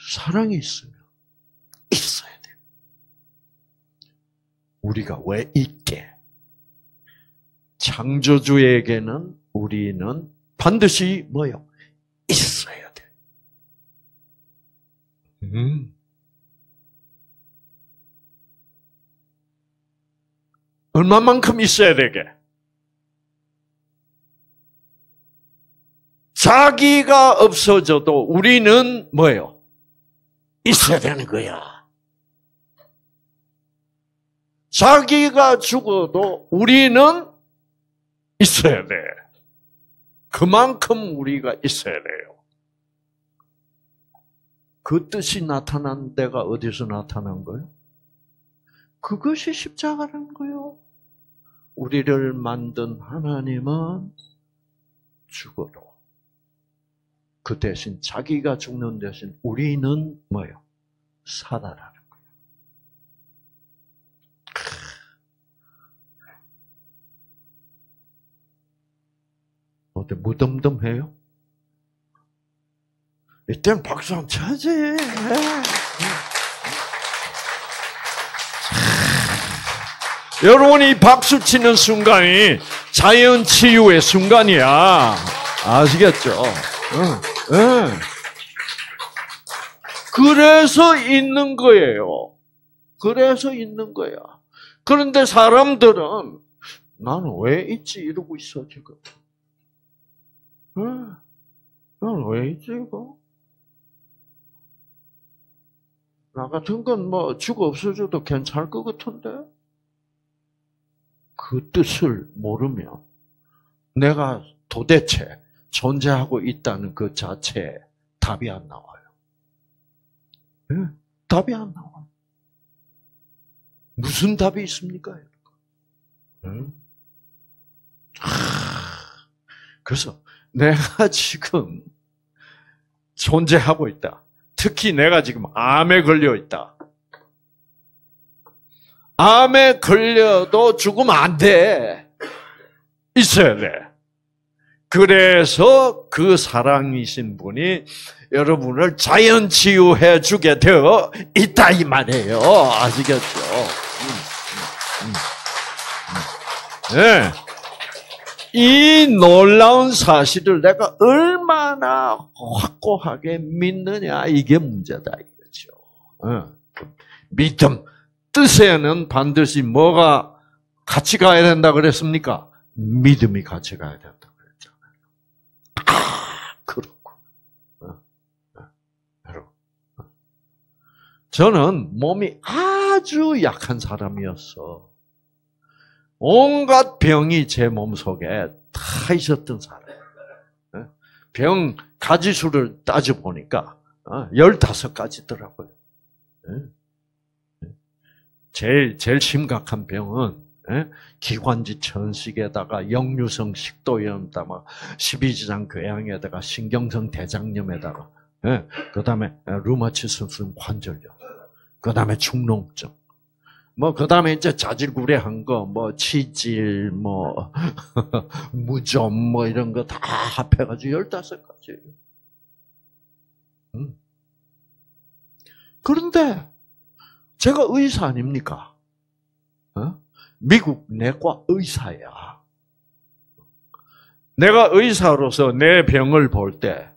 사랑이 있으면 있어야 돼. 우리가 왜 있게? 창조주에게는 우리는 반드시 뭐요? 있어야 돼. 음. 얼마만큼 있어야 되게? 자기가 없어져도 우리는 뭐예요? 있어야 되는 거야. 자기가 죽어도 우리는 있어야 돼. 그만큼 우리가 있어야 돼요. 그 뜻이 나타난 데가 어디서 나타난 거예요? 그것이 십자가라는 거예요. 우리를 만든 하나님은 죽어도 그 대신 자기가 죽는 대신 우리는 뭐예요? 살아라는 거예요. 어때 무덤덤해요? 이땐 박수 한번 쳐야지. 여러분이 박수 치는 순간이 자연 치유의 순간이야. 아시겠죠? 그래서 있는 거예요. 그래서 있는 거야. 그런데 사람들은 나는 왜 있지 이러고 있어 지금. 응. 나는 왜 있지 이거? 나 같은 건 뭐 죽어 없어져도 괜찮을 것 같은데. 그 뜻을 모르면 내가 도대체 존재하고 있다는 그 자체에 답이 안 나와요. 네? 답이 안 나와요. 무슨 답이 있습니까? 네? 그래서 내가 지금 존재하고 있다. 특히 내가 지금 암에 걸려 있다. 암에 걸려도 죽으면 안 돼. 있어야 돼. 그래서 그 사랑이신 분이 여러분을 자연 치유해 주게 되어 있다 이 말이에요. 아시겠죠? 음, 음, 음, 네. 이 놀라운 사실을 내가 얼마나 확고하게 믿느냐 이게 문제다 이거죠. 어. 믿음. 뜻에는 반드시 뭐가 같이 가야 된다 그랬습니까? 믿음이 같이 가야 된다 그랬잖아요. 아, 그렇고. 어, 어. 어. 저는 몸이 아주 약한 사람이었어. 온갖 병이 제 몸 속에 다 있었던 사람이에요. 병 가지수를 따져보니까 15가지더라고요. 제일 제일 심각한 병은 예? 기관지 천식에다가 역류성 식도염에다가 십이지장 궤양에다가 신경성 대장염에다가 예? 그다음에 루마티스성 관절염, 그다음에 축농증, 뭐 그 다음에 이제 자질구레한 거, 뭐 치질, 뭐 무좀, 뭐 이런 거 다 합해가지고 열다섯 가지. 음. 그런데 제가 의사 아닙니까? 어? 미국 내과 의사야. 내가 의사로서 내 병을 볼 때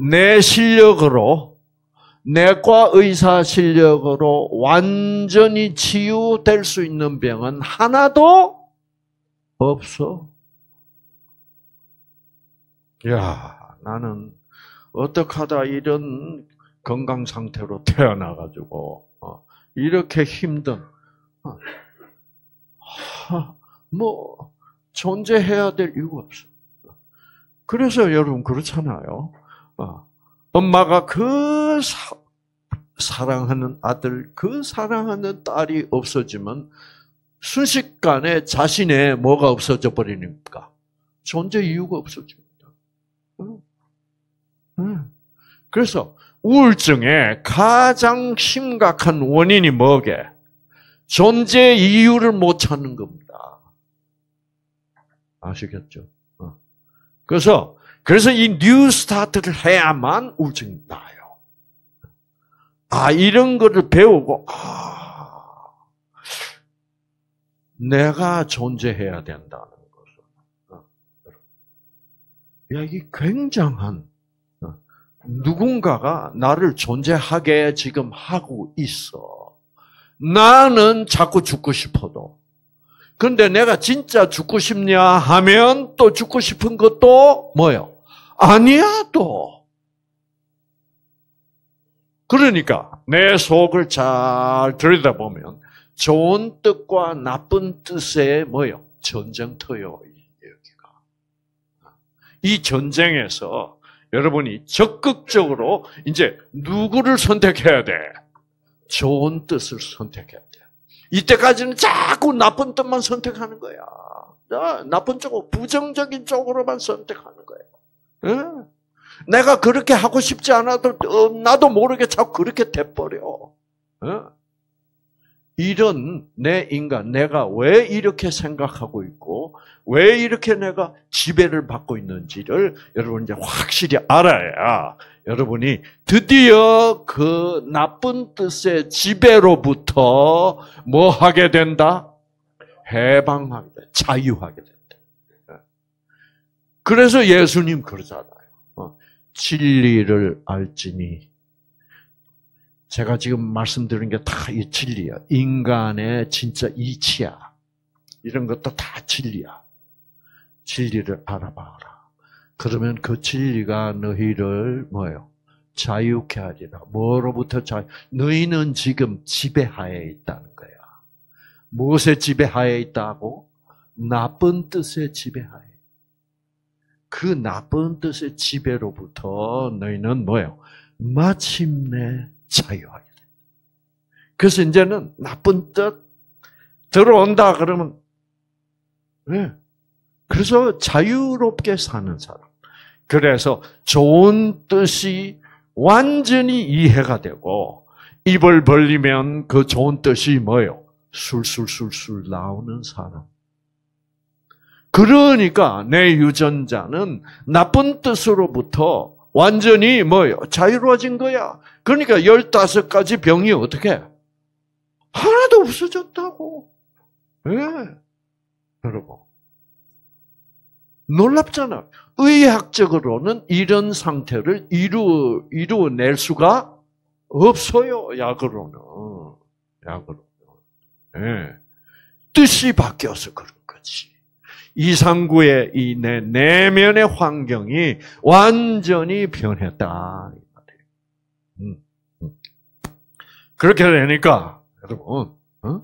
내 실력으로 내과 의사 실력으로 완전히 치유될 수 있는 병은 하나도 없어. 야, 나는 어떻게 하다 이런 건강 상태로 태어나 가지고 이렇게 힘든 어, 뭐 존재해야 될 이유가 없어. 그래서 여러분 그렇잖아요. 어, 엄마가 그 사, 사랑하는 아들, 그 사랑하는 딸이 없어지면 순식간에 자신의 뭐가 없어져 버리니까 존재 이유가 없어집니다. 그래서 우울증의 가장 심각한 원인이 뭐게? 존재 이유를 못 찾는 겁니다. 아시겠죠? 어. 그래서 그래서 이 New Start를 해야만 우울증이 나아요. 아 이런 거를 배우고 아 내가 존재해야 된다는 것을. 어. 야 이게 굉장한 어. 누군가가 나를 존재하게 지금 하고 있어. 나는 자꾸 죽고 싶어도. 근데 내가 진짜 죽고 싶냐 하면 또 죽고 싶은 것도 뭐요? 아니야 또. 그러니까 내 속을 잘 들여다보면 좋은 뜻과 나쁜 뜻의 뭐요? 전쟁터요 여기가. 이 전쟁에서 여러분이 적극적으로 이제 누구를 선택해야 돼? 좋은 뜻을 선택해야 돼. 이때까지는 자꾸 나쁜 뜻만 선택하는 거야. 나쁜 쪽, 부정적인 쪽으로만 선택하는 거예요. 내가 그렇게 하고 싶지 않아도 어, 나도 모르게 자꾸 그렇게 돼버려. 이런 내 인간, 내가 왜 이렇게 생각하고 있고, 왜 이렇게 내가 지배를 받고 있는지를 여러분 이제 확실히 알아야 여러분이 드디어 그 나쁜 뜻의 지배로부터 뭐 하게 된다? 해방하게 돼. 자유하게 된다. 그래서 예수님 그러잖아요. 어, 진리를 알지니. 제가 지금 말씀드린 게 다 이 진리야. 인간의 진짜 이치야. 이런 것도 다 진리야. 진리를 알아봐라. 그러면 그 진리가 너희를 뭐요? 자유케 하리라. 뭐로부터 자유? 너희는 지금 지배하에 있다는 거야. 무엇의 지배하에 있다고? 나쁜 뜻의 지배하에. 그 나쁜 뜻의 지배로부터 너희는 뭐요? 마침내 자유하게 돼. 그래서 이제는 나쁜 뜻 들어온다 그러면 네. 그래서 자유롭게 사는 사람. 그래서 좋은 뜻이 완전히 이해가 되고 입을 벌리면 그 좋은 뜻이 뭐요? 술술술술 나오는 사람. 그러니까 내 유전자는 나쁜 뜻으로부터 완전히 뭐요? 자유로워진 거야. 그러니까 15가지 병이 어떻게? 하나도 없어졌다고. 예. 네. 여러분. 놀랍잖아. 의학적으로는 이런 상태를 이루, 이루어낼 수가 없어요, 약으로는. 약으로는. 네. 뜻이 바뀌어서 그런 거지. 이상구의 이 내 내면의 환경이 완전히 변했다. 음, 음. 그렇게 되니까, 여러분, 어?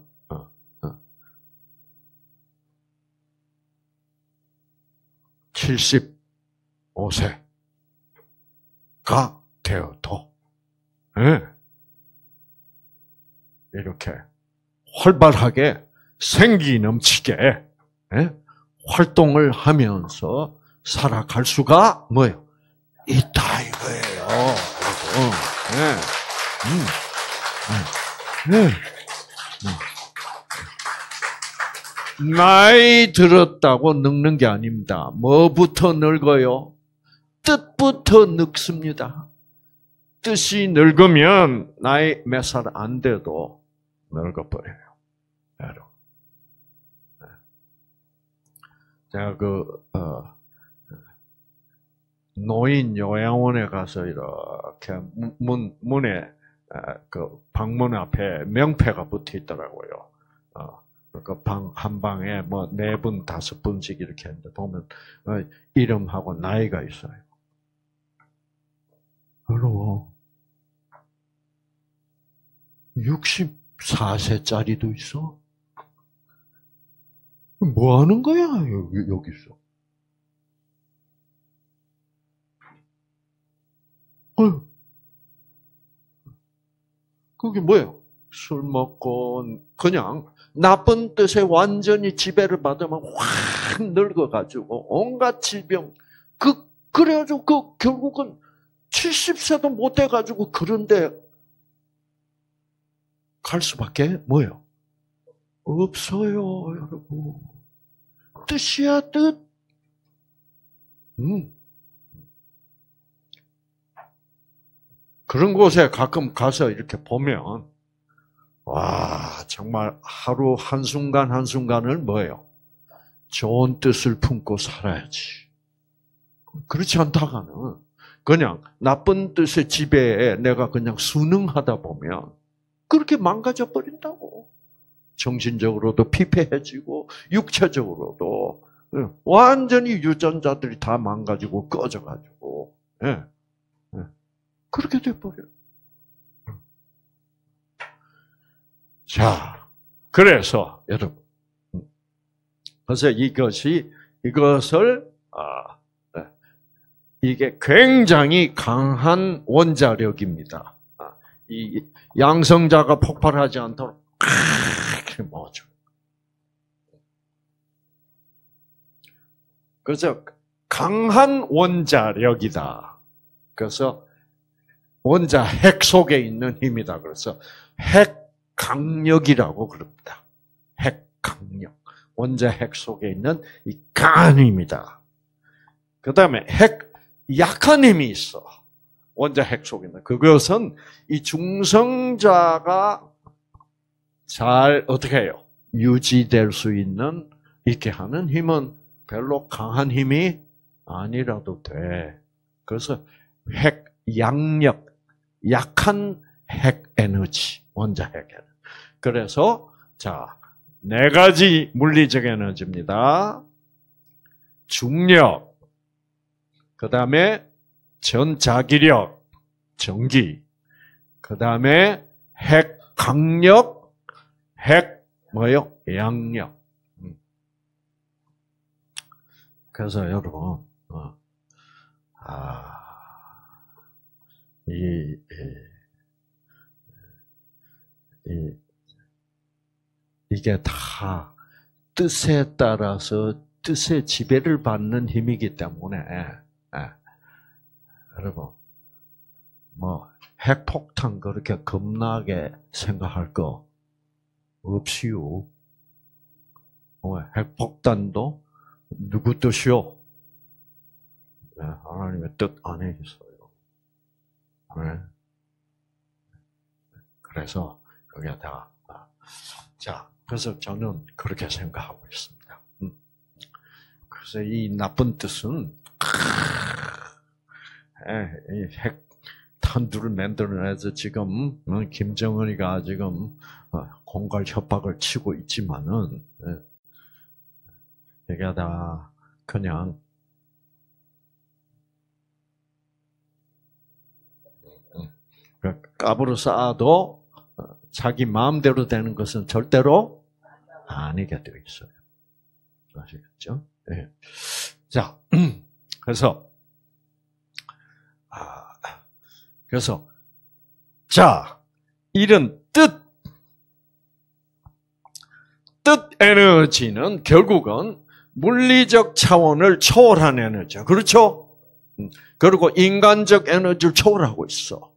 75세가 되어도 네. 이렇게 활발하게 생기 넘치게 네. 활동을 하면서 살아갈 수가 뭐예요? 있다 이거예요. 네. 음. 네. 나이 들었다고 늙는 게 아닙니다. 뭐부터 늙어요? 뜻부터 늙습니다. 뜻이 늙으면 나이 몇 살 안 돼도 늙어버려요. 여러분. 네. 제가 그, 어, 노인 요양원에 가서 이렇게 문, 문에, 어, 그 방문 앞에 명패가 붙어 있더라고요. 어, 그방 방에 뭐 네 분 다섯 분씩 이렇게 했는데 보면 어, 이름하고 나이가 있어요. 여러분 64세짜리도 있어. 뭐 하는 거야 여기 여기서? 어. 그게 뭐예요? 술 먹고 그냥 나쁜 뜻에 완전히 지배를 받으면 확 늙어가지고 온갖 질병 그 그래가지고 그 결국은 70세도 못 돼가지고 그런데 갈 수밖에 뭐요? 없어요, 여러분. 뜻이야, 뜻. 음. 그런 곳에 가끔 가서 이렇게 보면, 와, 정말 하루 한순간 한순간을 뭐예요? 좋은 뜻을 품고 살아야지. 그렇지 않다가는 그냥 나쁜 뜻의 지배에 내가 그냥 순응하다 보면 그렇게 망가져 버린다고. 정신적으로도 피폐해지고 육체적으로도 완전히 유전자들이 다 망가지고 꺼져가지고 예. 예. 그렇게 돼버려요. 자, 그래서 여러분, 그래서 이것이 이것을 아, 네. 이게 굉장히 강한 원자력입니다. 아, 이 양성자가 폭발하지 않도록 이렇게 모아줘. 그래서 강한 원자력이다. 그래서 원자 핵 속에 있는 힘이다. 그래서 핵 강력이라고 그럽니다. 핵 강력. 원자 핵 속에 있는 이 강한 힘이다. 그 다음에 핵 약한 힘이 있어. 원자 핵 속에 있는. 그것은 이 중성자가 잘 어떻게 해요? 유지될 수 있는 이렇게 하는 힘은 별로 강한 힘이 아니라도 돼. 그래서 핵 양력, 약한 핵 에너지, 원자 핵 에너지. 그래서 자, 네 가지 물리적 에너지입니다. 중력, 그 다음에 전자기력, 전기, 그 다음에 핵 강력, 핵 뭐요? 양력. 음. 그래서 여러분, 어, 아, 이, 이, 이 이게 다 뜻에 따라서 뜻의 지배를 받는 힘이기 때문에 예. 여러분 뭐 핵폭탄 그렇게 겁나게 생각할 거 없이요. 어, 핵폭탄도 누구 뜻이요? 네, 하나님의 뜻 안에 있어요. 네. 그래서 그게 다 아, 자. 그래서 저는 그렇게 생각하고 있습니다. 음. 그래서 이 나쁜 뜻은 핵 탄두를 만들어내서 지금 어, 김정은이가 지금 어, 공갈 협박을 치고 있지만은 예. 이게 다 그냥 음, 그 까부로 쌓아도 자기 마음대로 되는 것은 절대로 아니게 되어 있어요. 아시겠죠? 네. 자, 그래서, 아, 그래서, 자, 이런 뜻, 뜻 에너지는 결국은 물리적 차원을 초월한 에너지야. 그렇죠? 음, 그리고 인간적 에너지를 초월하고 있어.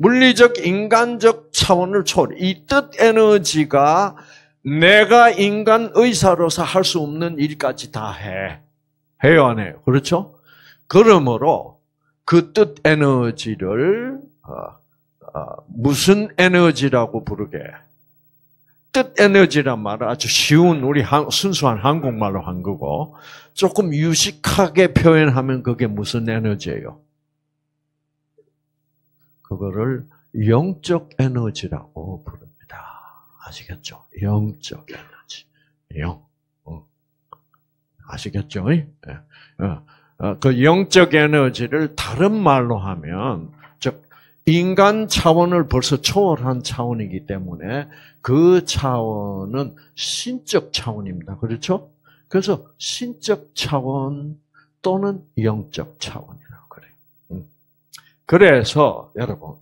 물리적 인간적 차원을 초월. 이 뜻 에너지가 내가 인간 의사로서 할 수 없는 일까지 다 해. 해요, 안 해요? 그렇죠? 그러므로 그 뜻 에너지를 어, 어, 무슨 에너지라고 부르게? 뜻 에너지란 말은 아주 쉬운 우리 순수한 한국말로 한 거고 조금 유식하게 표현하면 그게 무슨 에너지예요? 그거를 영적 에너지라고 부릅니다. 아시겠죠? 영적 에너지. 영. 어. 아시겠죠? 네. 그 영적 에너지를 다른 말로 하면, 즉, 인간 차원을 벌써 초월한 차원이기 때문에 그 차원은 신적 차원입니다. 그렇죠? 그래서 신적 차원 또는 영적 차원이라고 그래요. 음. 그래서 여러분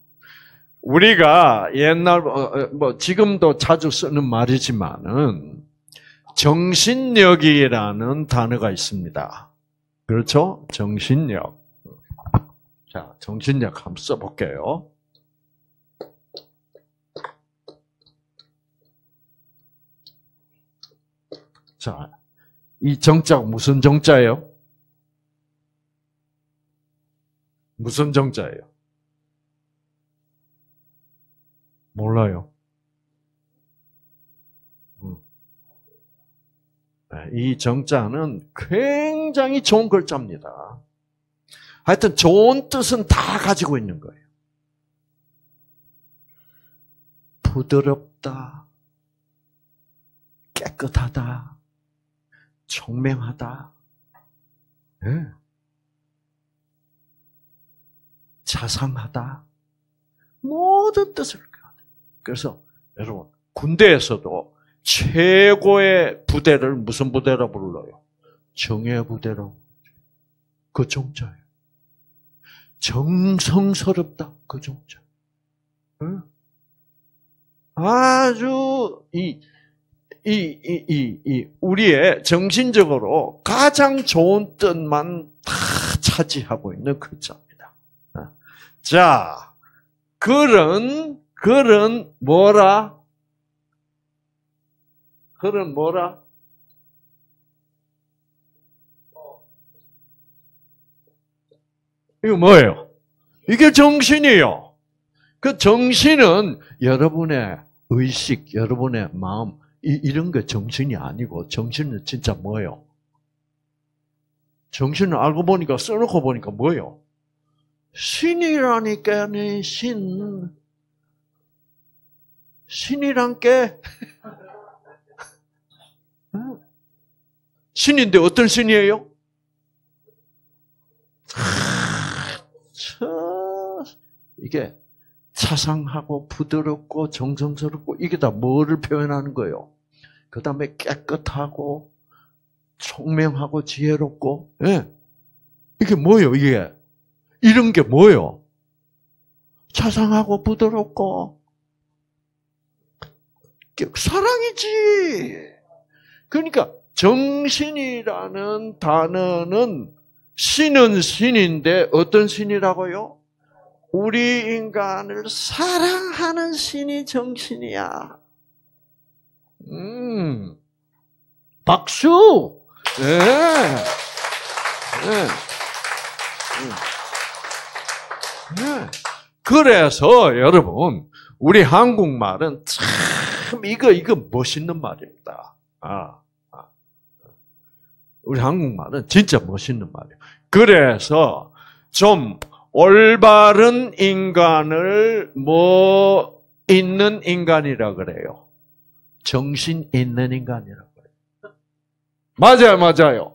우리가 옛날 어, 어, 뭐 지금도 자주 쓰는 말이지만은 정신력이라는 단어가 있습니다. 그렇죠? 정신력. 자, 정신력 한번 써볼게요. 자, 이 정자 무슨 정자예요? 무슨 정자예요? 몰라요. 음. 네, 이 정자는 굉장히 좋은 글자입니다. 하여튼 좋은 뜻은 다 가지고 있는 거예요. 부드럽다, 깨끗하다, 총명하다, 네. 자상하다, 모든 뜻을 그래서 여러분 군대에서도 최고의 부대를 무슨 부대라 불러요? 정예 부대라고. 그 정자예요. 정성스럽다. 그. 응? 아주 이, 이, 이, 이, 이, 우리의 정신적으로 가장 좋은 뜻만 다 차지하고 있는 글자입니다. 자, 그런 글은 뭐라? 글은 뭐라? 이거 뭐예요? 이게 정신이에요. 그 정신은 여러분의 의식, 여러분의 마음, 이, 런게 정신이 아니고, 정신은 진짜 뭐예요? 정신을 알고 보니까, 써놓고 보니까 뭐예요? 신이라니까, 신. 신이란 게 신인데 어떤 신이에요? 이게 차상하고 부드럽고 정성스럽고 이게 다 뭐를 표현하는 거예요? 그 다음에 깨끗하고 총명하고 지혜롭고 예. 이게 뭐예요? 이게 이런 게 뭐예요? 차상하고 부드럽고 사랑이지. 그러니까 정신이라는 단어는 신은 신인데 어떤 신이라고요? 우리 인간을 사랑하는 신이 정신이야. 음, 박수. 네. 네. 네. 그래서 여러분 우리 한국말은 참참 이거 이거 멋있는 말입니다. 아, 아. 우리 한국말은 진짜 멋있는 말이에요. 그래서 좀 올바른 인간을 뭐 있는 인간이라 그래요. 정신 있는 인간이라 그래요. 맞아요, 맞아요.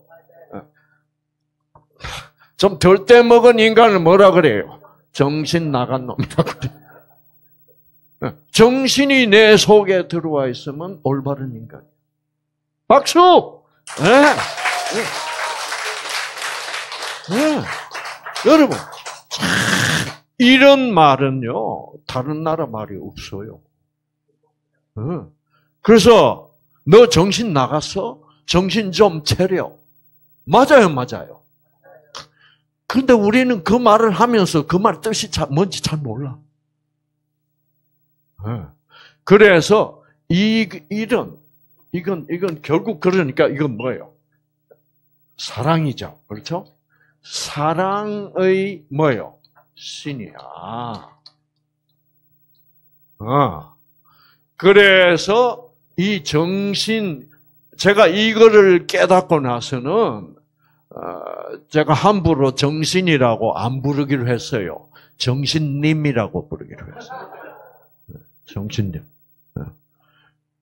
좀덜 때 먹은 인간을 뭐라 그래요? 정신 나간 놈이라 그래요. 정신이 내 속에 들어와 있으면 올바른 인간. 박수! 네. 네. 네. 여러분, 이런 말은요, 다른 나라 말이 없어요. 네. 그래서, 너 정신 나갔어? 정신 좀 차려. 맞아요, 맞아요. 근데 우리는 그 말을 하면서 그 말 뜻이 뭔지 잘 몰라. 예. 그래서 이 이런 이건 이건 결국 그러니까 이건 뭐예요? 사랑이죠. 그렇죠? 사랑의 뭐예요? 신이야. 어. 그래서 이 정신 제가 이거를 깨닫고 나서는 어, 제가 함부로 정신이라고 안 부르기로 했어요. 정신님이라고 부르기로 했어요. 정신력. 어.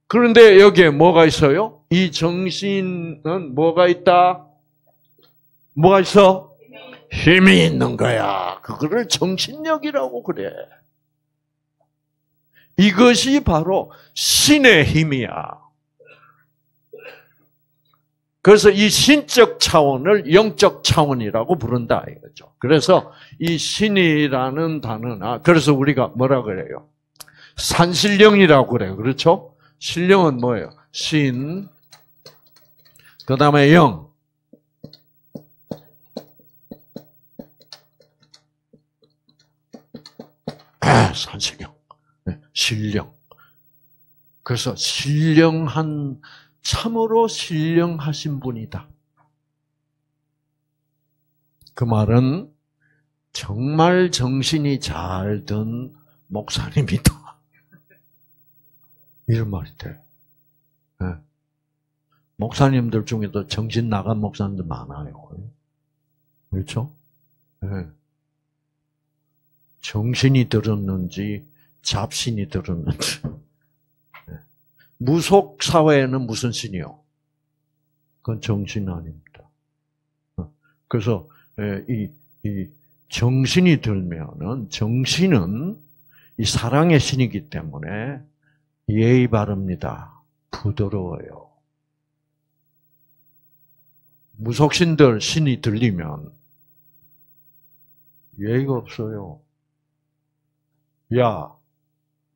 그런데 여기에 뭐가 있어요? 이 정신은 뭐가 있다? 뭐가 있어? 힘이 있는 거야. 그거를 정신력이라고 그래. 이것이 바로 신의 힘이야. 그래서 이 신적 차원을 영적 차원이라고 부른다 이거죠. 그래서 이 신이라는 단어나 그래서 우리가 뭐라 그래요? 산신령이라고 그래요. 그렇죠? 신령은 뭐예요? 신, 그 다음에 영. 네, 산신령. 네, 신령. 그래서 신령한, 참으로 신령하신 분이다. 그 말은 정말 정신이 잘 든 목사님이다. 이런 말이 돼. 네. 목사님들 중에도 정신 나간 목사님들 많아요. 그렇죠? 네. 정신이 들었는지 잡신이 들었는지. 네. 무속 사회에는 무슨 신이요? 그건 정신 아닙니다. 어. 그래서 예, 이, 이 정신이 들면은 정신은 이 사랑의 신이기 때문에 예의 바릅니다. 부드러워요. 무속신들 신이 들리면 예의가 없어요. 야,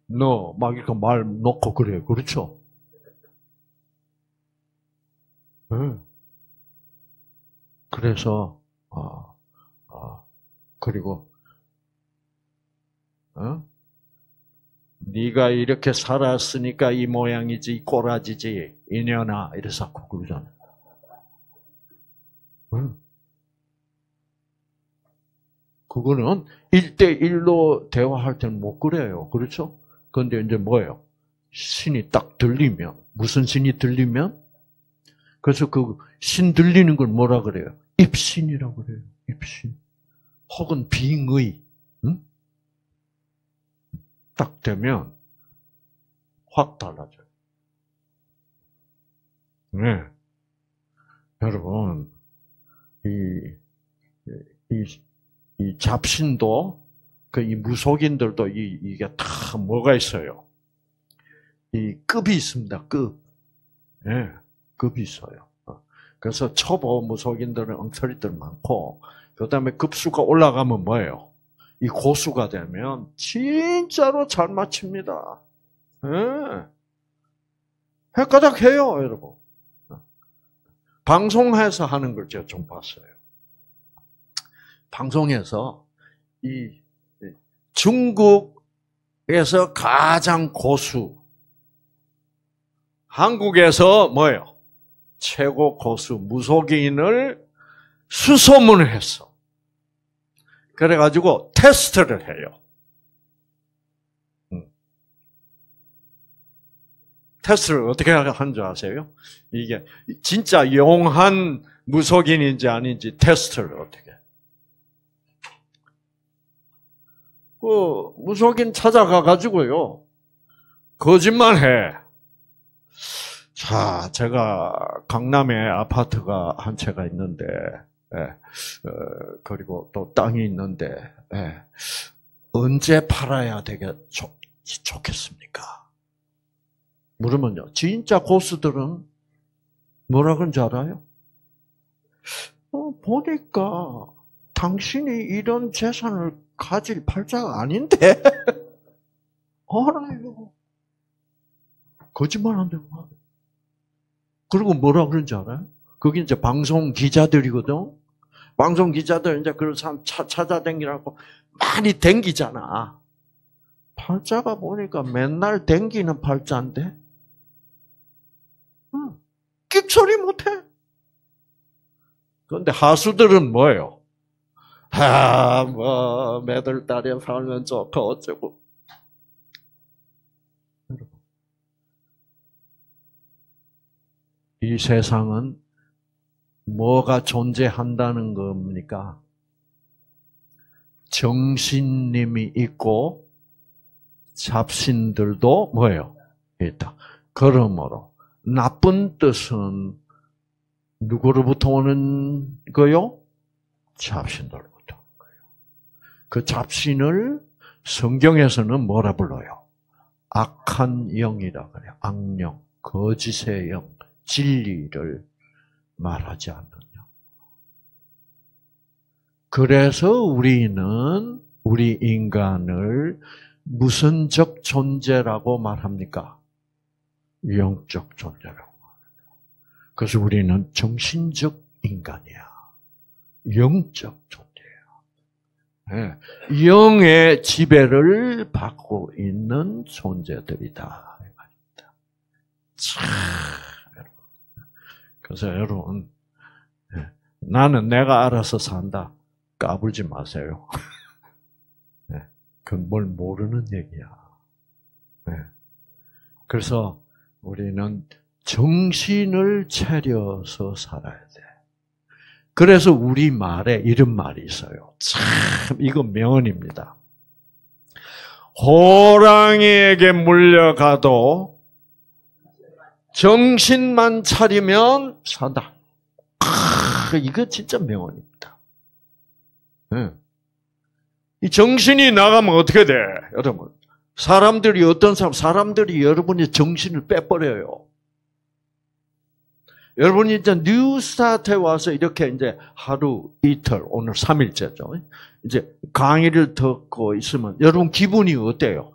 너, 막 이렇게 말 놓고 그래. 그렇죠? 네. 그래서, 아, 아, 그리고, 어? 네가 이렇게 살았으니까 이 모양이지, 꼬라지지, 이년아, 이래서 그러잖아. 응. 그거는 1대1로 대화할 때는 못 그래요. 그렇죠? 그런데 이제 뭐예요? 신이 딱 들리면, 무슨 신이 들리면? 그래서 그 신 들리는 걸 뭐라 그래요? 입신이라고 그래요. 입신. 혹은 빙의. 응? 딱 되면 확 달라져요. 네. 여러분, 이, 이, 이 잡신도, 그 이 무속인들도 이, 이게 다 뭐가 있어요? 이 급이 있습니다, 급. 예, 네, 급이 있어요. 어. 그래서 초보 무속인들은 엉터리들 많고, 그 다음에 급수가 올라가면 뭐예요? 이 고수가 되면 진짜로 잘 맞춥니다. 예. 네. 헷가닥 해요, 여러분. 방송에서 하는 걸 제가 좀 봤어요. 방송에서 이 중국에서 가장 고수, 한국에서 뭐예요? 최고 고수 무속인을 수소문을 했어. 그래가지고 테스트를 해요. 음. 테스트를 어떻게 하는 줄 아세요? 이게 진짜 용한 무속인인지 아닌지 테스트를 어떻게 그 무속인 찾아가 가지고요 거짓말해. 자, 제가 강남에 아파트가 한 채가 있는데, 예, 어, 그리고 또 땅이 있는데, 예, 언제 팔아야 좋, 좋겠습니까? 물으면요, 진짜 고수들은 뭐라 그런지 알아요? 어, 보니까 당신이 이런 재산을 가질 팔자가 아닌데? 알아요. 거짓말 한다고 말해. 그리고 뭐라 그런지 알아요? 그게 이제 방송 기자들이거든? 방송 기자들 이제 그런 사람 차, 찾아다니라고 많이 댕기잖아. 팔자가 보니까 맨날 댕기는 팔자인데? 응. 끽소리 못해. 그런데 하수들은 뭐예요? 아, 뭐, 매들 딸에 살면 좋고, 어쩌고. 이 세상은 뭐가 존재한다는 겁니까? 정신님이 있고, 잡신들도 뭐예요? 있다. 그러므로, 나쁜 뜻은 누구로부터 오는 거요? 잡신들. 그 잡신을 성경에서는 뭐라 불러요? 악한 영이라 그래요. 악령, 거짓의 영, 진리를 말하지 않는 영. 그래서 우리는 우리 인간을 무슨적 존재라고 말합니까? 영적 존재라고 말합니다. 그래서 우리는 정신적 인간이야. 영적 존재. 예, 영의 지배를 받고 있는 존재들이다. 참, 그래서 여러분, 예, 나는 내가 알아서 산다. 까불지 마세요. 그건 뭘 모르는 얘기야. 그래서 우리는 정신을 차려서 살아야 돼. 그래서 우리 말에 이런 말이 있어요. 참, 이거 명언입니다. 호랑이에게 물려가도 정신만 차리면 산다. 아, 이거 진짜 명언입니다. 네. 이 정신이 나가면 어떻게 돼, 여러분? 사람들이 어떤 사람, 사람들이 여러분의 정신을 빼버려요. 여러분이 이제 New Start에 와서 이렇게 이제 하루 이틀 오늘 3일째죠. 이제 강의를 듣고 있으면 여러분 기분이 어때요?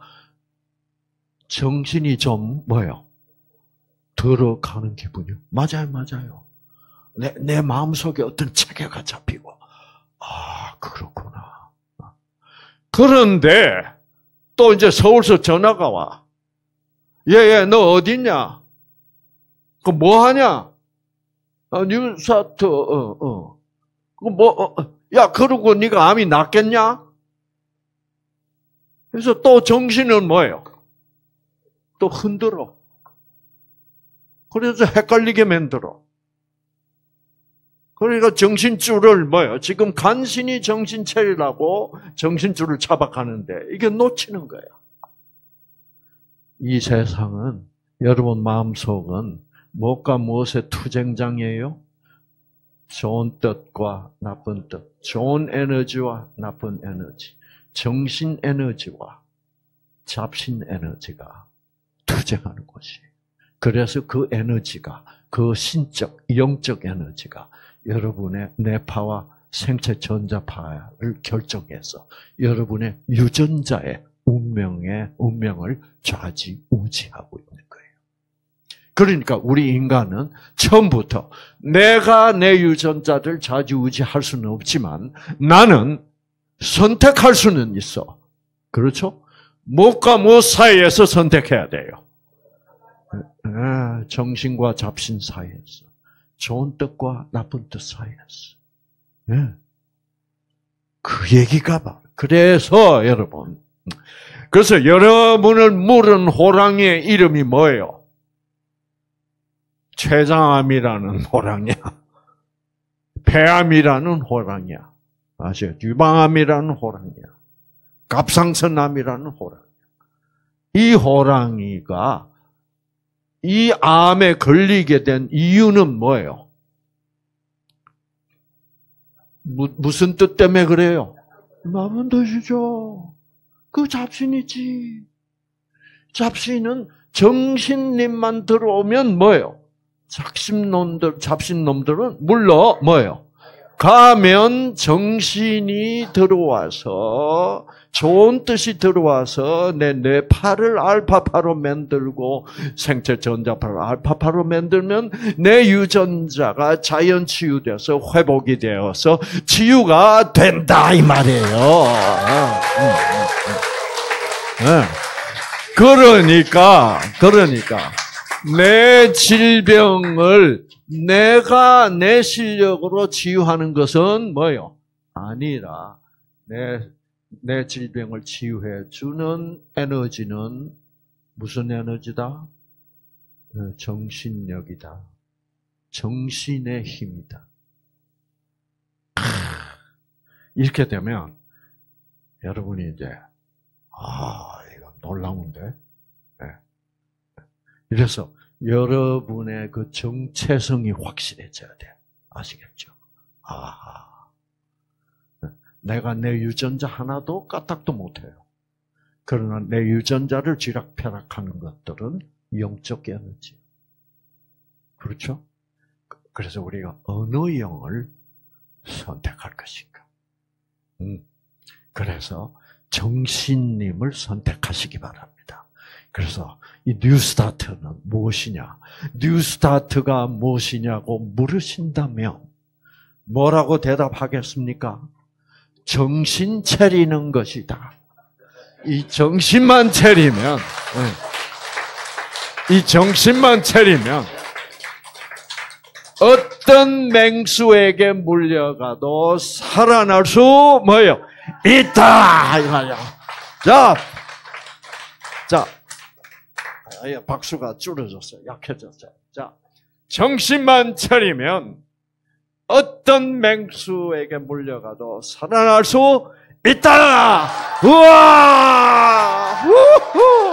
정신이 좀 뭐요? 들어가는 기분이요. 맞아요, 맞아요. 내, 내 마음속에 어떤 체계가 잡히고, 아, 그렇구나. 그런데, 또 이제 서울서 전화가 와. 예, 예, 너 어딨냐? 그 뭐 하냐? 어, 뉴사트, 어, 어. 그 뭐, 어, 어, 야, 그러고 네가 암이 낫겠냐? 그래서 또 정신은 뭐예요? 또 흔들어. 그래서 헷갈리게 만들어. 그러니까 정신줄을 뭐예요? 지금 간신히 정신 차리라고 정신줄을 잡아가는데 이게 놓치는 거야. 이 세상은 여러분 마음속은 무엇과 무엇의 투쟁장이에요? 좋은 뜻과 나쁜 뜻, 좋은 에너지와 나쁜 에너지, 정신 에너지와 잡신 에너지가 투쟁하는 것이. 그래서 그 에너지가, 그 신적, 영적 에너지가 여러분의 뇌파와 생체 전자파를 결정해서 여러분의 유전자의 운명의 운명을 좌지우지하고 있는 그러니까 우리 인간은 처음부터 내가 내 유전자를 좌지우지할 수는 없지만 나는 선택할 수는 있어. 그렇죠? 무엇과 무엇 사이에서 선택해야 돼요. 아, 정신과 잡신 사이에서. 좋은 뜻과 나쁜 뜻 사이에서. 네. 그 얘기가 바 그래서 여러분. 그래서 여러분을 물은 호랑이의 이름이 뭐예요? 췌장암이라는 호랑이야. 폐암이라는 호랑이야. 아시죠? 유방암이라는 호랑이야. 갑상선암이라는 호랑이야. 이 호랑이가 이 암에 걸리게 된 이유는 뭐예요? 무, 무슨 뜻 때문에 그래요? 남은 뜻이죠. 그 잡신이지. 잡신은 정신님만 들어오면 뭐예요? 잡신놈들, 잡신놈들은 물러 뭐예요? 가면 정신이 들어와서 좋은 뜻이 들어와서 내 뇌파를 알파파로 만들고 생체 전자파를 알파파로 만들면 내 유전자가 자연 치유돼서 회복이 되어서 치유가 된다 이 말이에요. 음, 음, 음. 네. 그러니까 그러니까 내 질병을 내가 내 실력으로 치유하는 것은 뭐요? 아니라 내, 내 질병을 치유해 주는 에너지는 무슨 에너지다? 어, 정신력이다. 정신의 힘이다. 이렇게 되면 여러분이 이제 아 이거 놀라운데 이래서 여러분의 그 정체성이 확실해져야 돼. 아시겠죠? 아, 내가 내 유전자 하나도 까딱도 못해요. 그러나 내 유전자를 쥐락펴락하는 것들은 영적 에너지. 그렇죠? 그래서 우리가 어느 영을 선택할 것인가. 음. 그래서 정신님을 선택하시기 바랍니다. 그래서 이 뉴스타트는 무엇이냐? 뉴스타트가 무엇이냐고 물으신다면 뭐라고 대답하겠습니까? 정신 차리는 것이다. 이 정신만 차리면, 네. 이 정신만 차리면, 어떤 맹수에게 물려가도 살아날 수 뭐요? 있다 이 말이야. 자, 자, 아예 박수가 줄어졌어요. 약해졌어요. 자, 정신만 차리면 어떤 맹수에게 물려가도 살아날 수 있다. 우와! 우후!